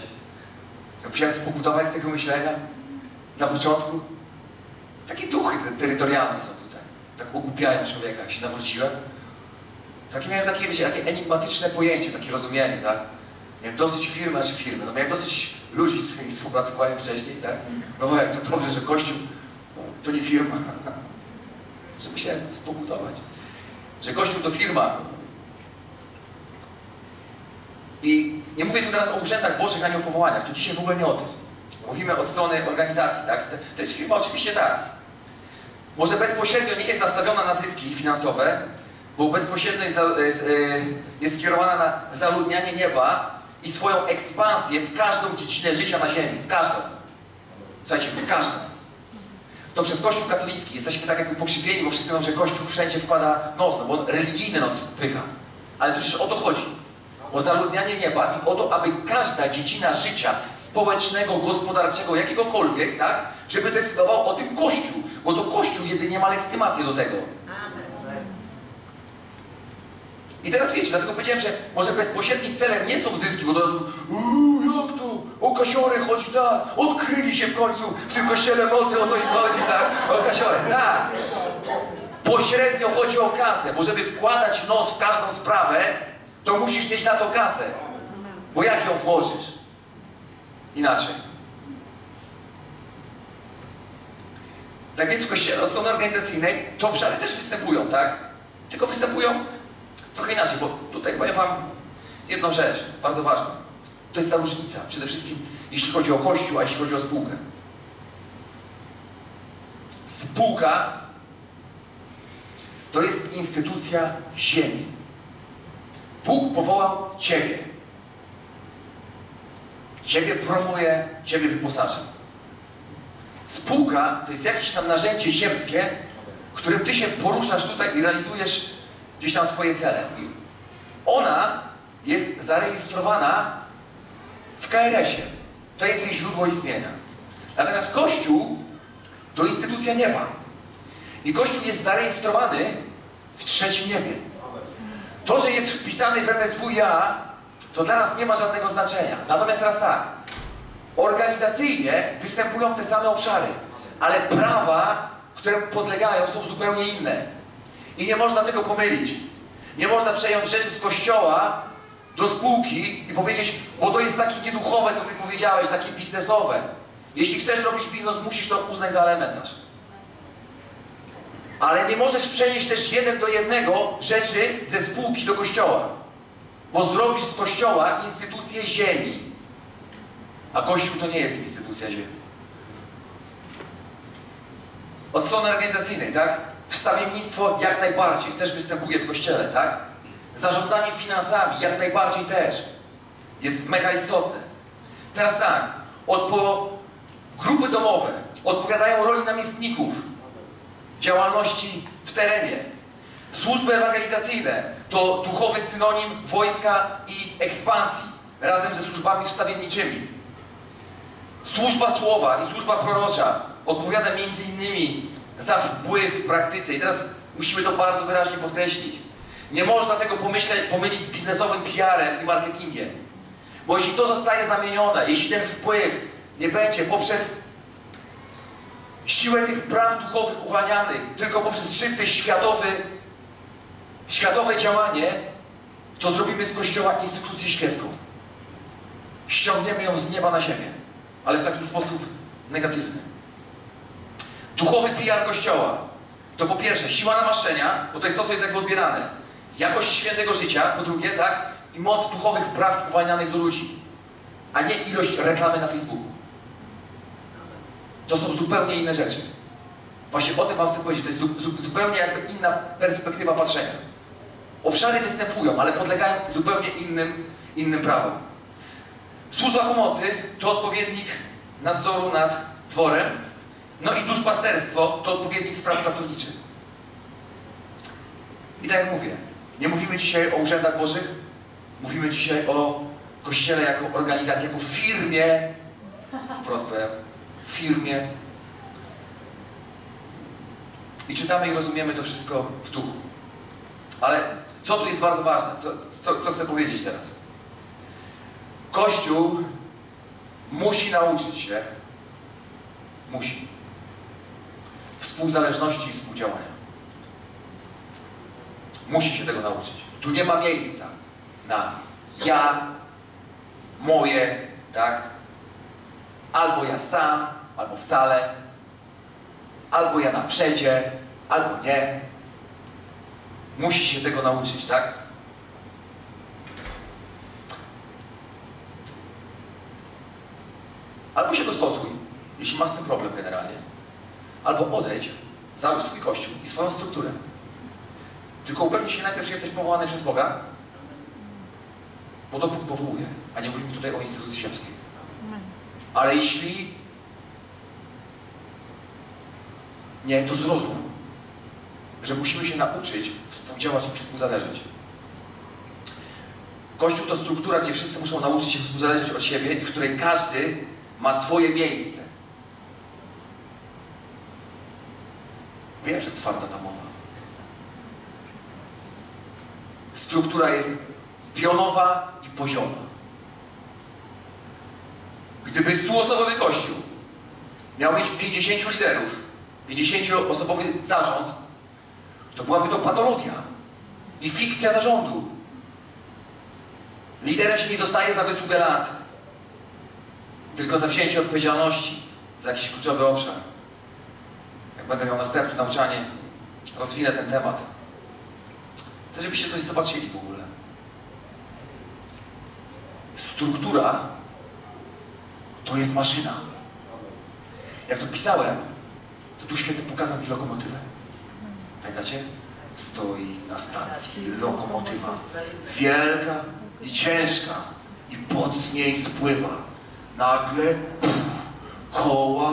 [SPEAKER 1] że musiałem spokutować z tego myślenia na początku. Takie duchy te terytorialne są tutaj. Tak ogłupiają człowieka, jak się nawróciłem. Takie miałem takie, wiecie, takie enigmatyczne pojęcie, takie rozumienie, tak? Jak dosyć firmy, czy firmy, no miałem dosyć ludzi, z którymi współpracowałem wcześniej, tak? No jak to dobrze, że Kościół, no, to nie firma. Żeby się spobudować. Że Kościół to firma. I nie mówię tu teraz o urzędach bożych, ani o powołaniach. To dzisiaj w ogóle nie o tym. Mówimy od strony organizacji, tak? To jest firma oczywiście tak. Może bezpośrednio nie jest nastawiona na zyski finansowe, bo bezpośrednio jest, jest, jest skierowana na zaludnianie nieba i swoją ekspansję w każdą dziedzinę życia na ziemi. W każdą. Słuchajcie, w każdą. To przez Kościół katolicki jesteśmy tak jakby pokrzywieni, bo wszyscy mówią, że Kościół wszędzie wkłada nos, no bo on religijny nos wpycha. Ale to przecież o to chodzi. O zaludnianie nieba i o to, aby każda dziedzina życia społecznego, gospodarczego, jakiegokolwiek, tak, żeby decydował o tym Kościół, bo to Kościół jedynie ma legitymację do tego. I teraz wiecie, dlatego powiedziałem, że może bezpośrednim celem nie są zyski, bo to uuu, jak to? O kasiory chodzi, tak? Odkryli się w końcu w tym kościele mocy, o co im chodzi, tak? O kasiory, tak. Pośrednio chodzi o kasę, bo żeby wkładać nos w każdą sprawę, to musisz mieć na to kasę. Bo jak ją włożysz? Inaczej. Tak więc w kościele od strony organizacyjnej to obszary też występują, tak? Tylko występują trochę inaczej, bo tutaj powiem Wam jedną rzecz, bardzo ważną. To jest ta różnica, przede wszystkim jeśli chodzi o Kościół, a jeśli chodzi o spółkę. Spółka to jest instytucja ziemi. Bóg powołał Ciebie. Ciebie promuje, Ciebie wyposaża. Spółka to jest jakieś tam narzędzie ziemskie, którym Ty się poruszasz tutaj i realizujesz gdzieś tam swoje cele. Ona jest zarejestrowana w KRS-ie. To jest jej źródło istnienia. Natomiast Kościół to instytucja nieba. I Kościół jest zarejestrowany w trzecim niebie. To, że jest wpisany w MSWiA, to dla nas nie ma żadnego znaczenia. Natomiast teraz tak. Organizacyjnie występują te same obszary, ale prawa, które podlegają, są zupełnie inne. I nie można tego pomylić. Nie można przejąć rzeczy z kościoła do spółki i powiedzieć, bo to jest takie nieduchowe, co ty powiedziałeś, takie biznesowe. Jeśli chcesz robić biznes, musisz to uznać za elementarz. Ale nie możesz przenieść też jeden do jednego rzeczy ze spółki do kościoła. Bo zrobisz z kościoła instytucję ziemi. A kościół to nie jest instytucja ziemi. Od strony organizacyjnej, tak? Wstawiennictwo jak najbardziej też występuje w kościele, tak? Zarządzanie finansami jak najbardziej też jest mega istotne. Teraz tak, odpo... grupy domowe odpowiadają roli namiestników działalności w terenie. Służby ewangelizacyjne to duchowy synonim wojska i ekspansji razem ze służbami wstawienniczymi. Służba słowa i służba prorocza odpowiada między innymi za wpływ w praktyce. I teraz musimy to bardzo wyraźnie podkreślić. Nie można tego pomyśleć, pomylić z biznesowym PR-em i marketingiem. Bo jeśli to zostaje zamienione, jeśli ten wpływ nie będzie poprzez siłę tych praw duchowych uwalnianych, tylko poprzez czysty światowy, światowe działanie, to zrobimy z Kościoła instytucję świecką. Ściągniemy ją z nieba na ziemię, ale w taki sposób negatywny. Duchowy PR Kościoła to po pierwsze siła namaszczenia, bo to jest to, co jest jakby odbierane. Jakość świętego życia, po drugie, tak? I moc duchowych praw uwalnianych do ludzi, a nie ilość reklamy na Facebooku. To są zupełnie inne rzeczy. Właśnie o tym Wam chcę powiedzieć. To jest zu, zu, zupełnie jakby inna perspektywa patrzenia. Obszary występują, ale podlegają zupełnie innym, innym prawom. Służba pomocy to odpowiednik nadzoru nad dworem, no i duszpasterstwo to odpowiednik spraw pracowniczych. I tak jak mówię, nie mówimy dzisiaj o urzędach bożych, mówimy dzisiaj o Kościele jako organizacji, jako firmie, wprost powiem, firmie. I czytamy i rozumiemy to wszystko w duchu. Ale co tu jest bardzo ważne? Co, co, co chcę powiedzieć teraz? Kościół musi nauczyć się, musi, współzależności i współdziałania. Musi się tego nauczyć. Tu nie ma miejsca na ja, moje, tak? Albo ja sam, albo wcale. albo ja na przedzie, albo nie. Musi się tego nauczyć, tak? Albo się dostosuj, jeśli masz tym problem generalnie. Albo odejdź, załóż swój kościół i swoją strukturę. Tylko upewnij się najpierw, że jesteś powołany przez Boga, bo to Bóg powołuje, a nie mówimy tutaj o instytucji ziemskiej. Ale jeśli nie, to zrozum, że musimy się nauczyć współdziałać i współzależeć. Kościół to struktura, gdzie wszyscy muszą nauczyć się współzależeć od siebie i w której każdy ma swoje miejsce. Wiem, że twarda ta mowa. Struktura jest pionowa i pozioma. Gdyby 100-osobowy kościół miał mieć 50 liderów, 50-osobowy zarząd, to byłaby to patologia i fikcja zarządu. Liderem się nie zostaje za wysługę lat, tylko za wzięcie odpowiedzialności za jakiś kluczowy obszar. Będę miał następne nauczanie, rozwinę ten temat. Chcę, żebyście coś zobaczyli w ogóle. Struktura to jest maszyna. Jak to pisałem, to tu świetnie pokazał mi lokomotywę. Pamiętacie? Stoi na stacji lokomotywa. Wielka i ciężka. I pod z niej spływa. Nagle koła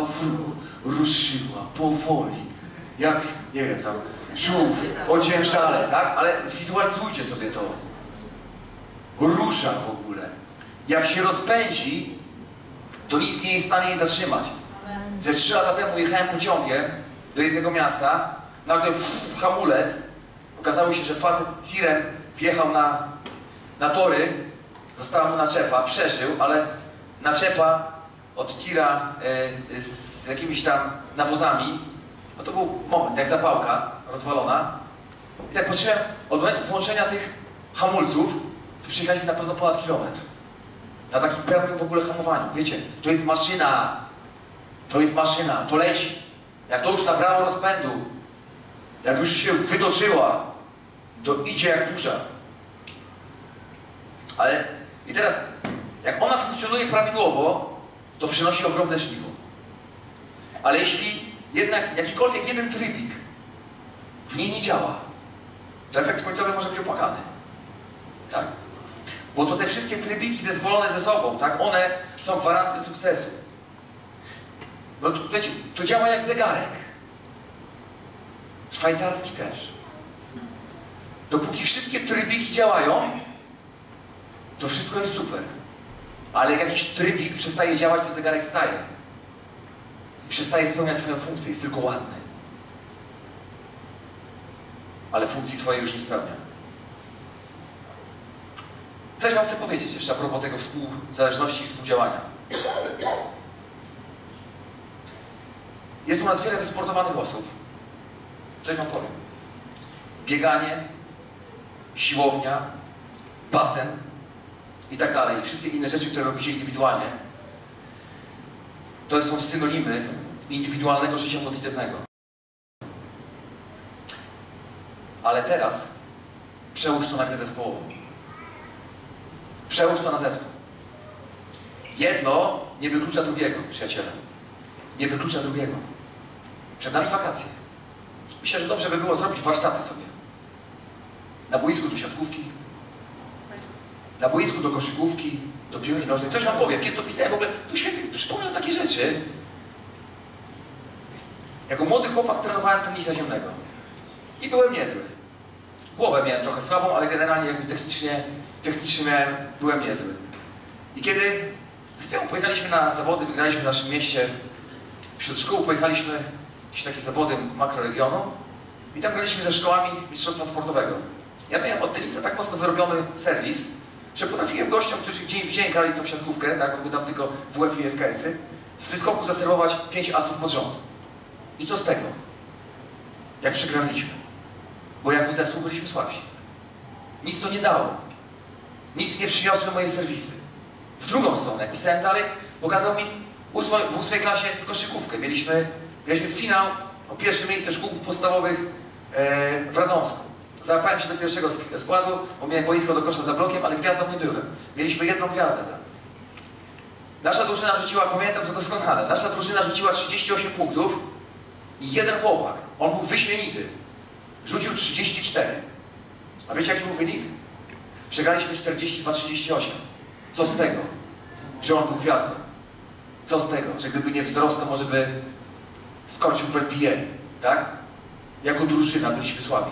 [SPEAKER 1] ruszyła powoli. Jak, nie wiem, tam żółw, ociężale, tak? Ale zwizualizujcie sobie to. Rusza w ogóle. Jak się rozpędzi, to nic nie jest w stanie jej zatrzymać. Ze trzy lata temu jechałem pociągiem do jednego miasta, nagle pff, hamulec. Okazało się, że facet tirem wjechał na, na tory, została mu naczepa, przeżył, ale naczepa od tira y, z jakimiś tam nawozami, no to był moment, jak zapałka rozwalona. I tak patrzyłem, od momentu włączenia tych hamulców, to przyjechaliśmy na pewno ponad kilometr. Na takim pełnym w ogóle hamowaniu. Wiecie, to jest maszyna. To jest maszyna, to leci. Jak to już nabrało rozpędu, jak już się wytoczyła, to idzie jak burza. Ale i teraz, jak ona funkcjonuje prawidłowo, to przynosi ogromne żniwo. Ale jeśli jednak jakikolwiek jeden trybik w niej nie działa, to efekt końcowy może być opłakany. Tak? Bo to te wszystkie trybiki zespolone ze sobą, tak? One są gwarantem sukcesu. No to, wiecie, to działa jak zegarek. Szwajcarski też. Dopóki wszystkie trybiki działają, to wszystko jest super. Ale jak jakiś trybik przestaje działać, to zegarek staje. I przestaje spełniać swoją funkcję, jest tylko ładny. Ale funkcji swojej już nie spełnia. Coś Wam chcę powiedzieć jeszcze a propos tego współzależności i współdziałania. Jest u nas wiele wysportowanych osób. Coś Wam powiem. Bieganie, siłownia, basen i tak dalej. Wszystkie inne rzeczy, które robicie indywidualnie, to są synonimy indywidualnego życia modlitewnego. Ale teraz przełóż to na grę zespołową. Przełóż to na zespół. Jedno nie wyklucza drugiego, przyjaciele. Nie wyklucza drugiego. Przed nami wakacje. Myślę, że dobrze by było zrobić warsztaty sobie. Na boisku do siatkówki, na boisku do koszykówki, do piłki nożnej. Ktoś wam powie, kiedy to pisałem w ogóle, tu świetnie przypomniał takie rzeczy. Jako młody chłopak trenowałem tenisa ziemnego. I byłem niezły. Głowę miałem trochę słabą, ale generalnie jakby technicznie, technicznie miałem, byłem niezły. I kiedy w liceum pojechaliśmy na zawody, wygraliśmy w naszym mieście, wśród szkół pojechaliśmy jakieś takie zawody makroregionu i tam graliśmy ze szkołami mistrzostwa sportowego. Ja miałem od tenisa tak mocno wyrobiony serwis, że potrafiłem gościom, którzy dzień w dzień grali tą siatkówkę, tak, bo tam tylko WF i SKS-y, z wyskoku zasterować pięć asów pod rząd. I co z tego? Jak przegraliśmy? Bo jako zespół byliśmy słabsi. Nic to nie dało. Nic nie przyniosły moje serwisy. W drugą stronę, pisałem dalej, pokazał mi w ósmej klasie w koszykówkę. Mieliśmy, mieliśmy finał o pierwsze miejsce szkół podstawowych e, w Radomsku. Załapałem się do pierwszego sk- składu, bo miałem boisko do kosza za blokiem, ale gwiazdą nie byłem. Mieliśmy jedną gwiazdę tam. Nasza drużyna rzuciła, pamiętam to doskonale, nasza drużyna rzuciła 38 punktów i jeden chłopak, on był wyśmienity, rzucił 34. A wiecie jaki był wynik? Przegraliśmy 42-38. Co z tego, że on był gwiazdą? Co z tego, że gdyby nie wzrost, to może by skończył w NBA, tak? Jako drużyna byliśmy słabi.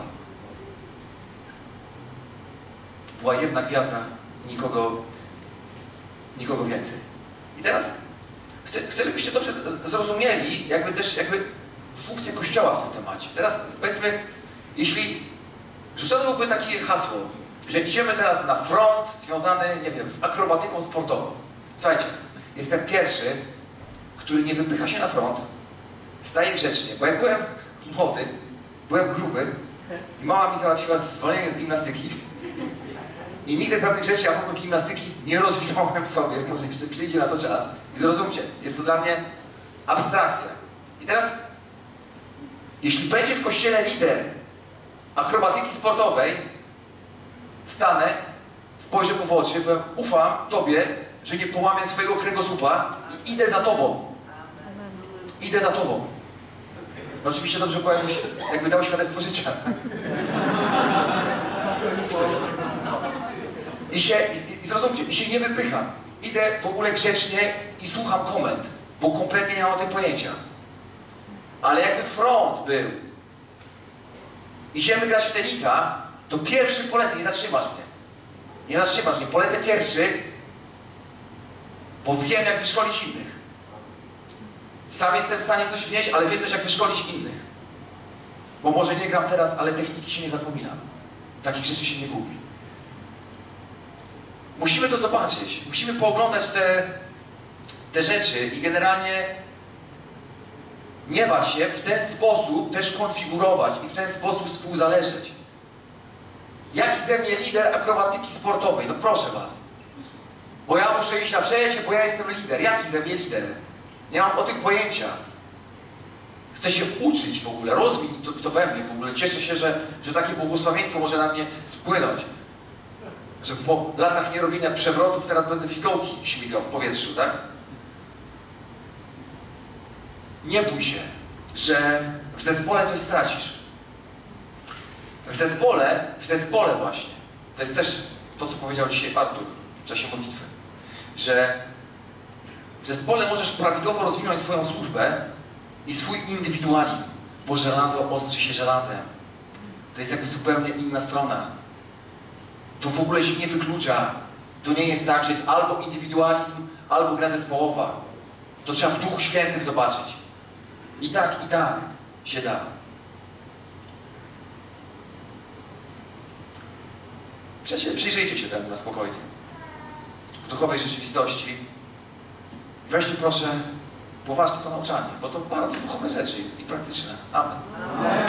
[SPEAKER 1] Była jedna gwiazda i nikogo, nikogo więcej. I teraz chcę, chcę żebyście dobrze zrozumieli jakby też jakby funkcję Kościoła w tym temacie. Teraz powiedzmy, jeśli rzucone byłoby takie hasło, że idziemy teraz na front związany, nie wiem, z akrobatyką sportową. Słuchajcie, jestem pierwszy, który nie wypycha się na front, staje grzecznie, bo jak byłem młody, byłem gruby i mama mi załatwiła zwolnienie z gimnastyki i nigdy pewnych rzeczy a propos gimnastyki nie rozwinąłem sobie, może jeszcze przyjdzie na to czas i zrozumcie, jest to dla mnie abstrakcja. I teraz, jeśli będzie w kościele lider akrobatyki sportowej, stanę, spojrzę mu w oczy, powiem, ufam Tobie, że nie połamię swojego kręgosłupa i idę za Tobą. Idę za Tobą. No oczywiście dobrze powiem, jakby dał świadectwo życia. I się, i, i zrozumcie, i się nie wypycham. Idę w ogóle grzecznie i słucham komend, bo kompletnie nie mam o tym pojęcia. Ale jakby front był, idziemy grać w tenisa, to pierwszy polecę, nie zatrzymasz mnie. Nie zatrzymasz mnie, polecę pierwszy, bo wiem jak wyszkolić innych. Sam jestem w stanie coś wnieść, ale wiem też jak wyszkolić innych. Bo może nie gram teraz, ale techniki się nie zapomina. Takich rzeczy się nie gubi. Musimy to zobaczyć. Musimy pooglądać te, te rzeczy i generalnie nie bać się w ten sposób też konfigurować i w ten sposób współzależeć. Jaki ze mnie lider akrobatyki sportowej? No proszę Was. Bo ja muszę iść na przejście, bo ja jestem lider. Jaki ze mnie lider? Nie mam o tym pojęcia. Chcę się uczyć w ogóle, rozwić to, to we mnie w ogóle. Cieszę się, że, że takie błogosławieństwo może na mnie spłynąć. Że po latach nierobienia przewrotów teraz będę fikołki śmigał w powietrzu, tak? Nie bój się, że w zespole coś stracisz. W zespole, w zespole właśnie, to jest też to, co powiedział dzisiaj Artur w czasie modlitwy, że w zespole możesz prawidłowo rozwinąć swoją służbę i swój indywidualizm, bo żelazo ostrzy się żelazem. To jest jakby zupełnie inna strona. To w ogóle się nie wyklucza. To nie jest tak, że jest albo indywidualizm, albo gra zespołowa. To trzeba w Duchu Świętym zobaczyć. I tak, i tak się da. Przecież przyjrzyjcie się temu na spokojnie. W duchowej rzeczywistości. Weźcie proszę poważnie to nauczanie, bo to bardzo duchowe rzeczy i praktyczne. Amen.
[SPEAKER 2] Amen.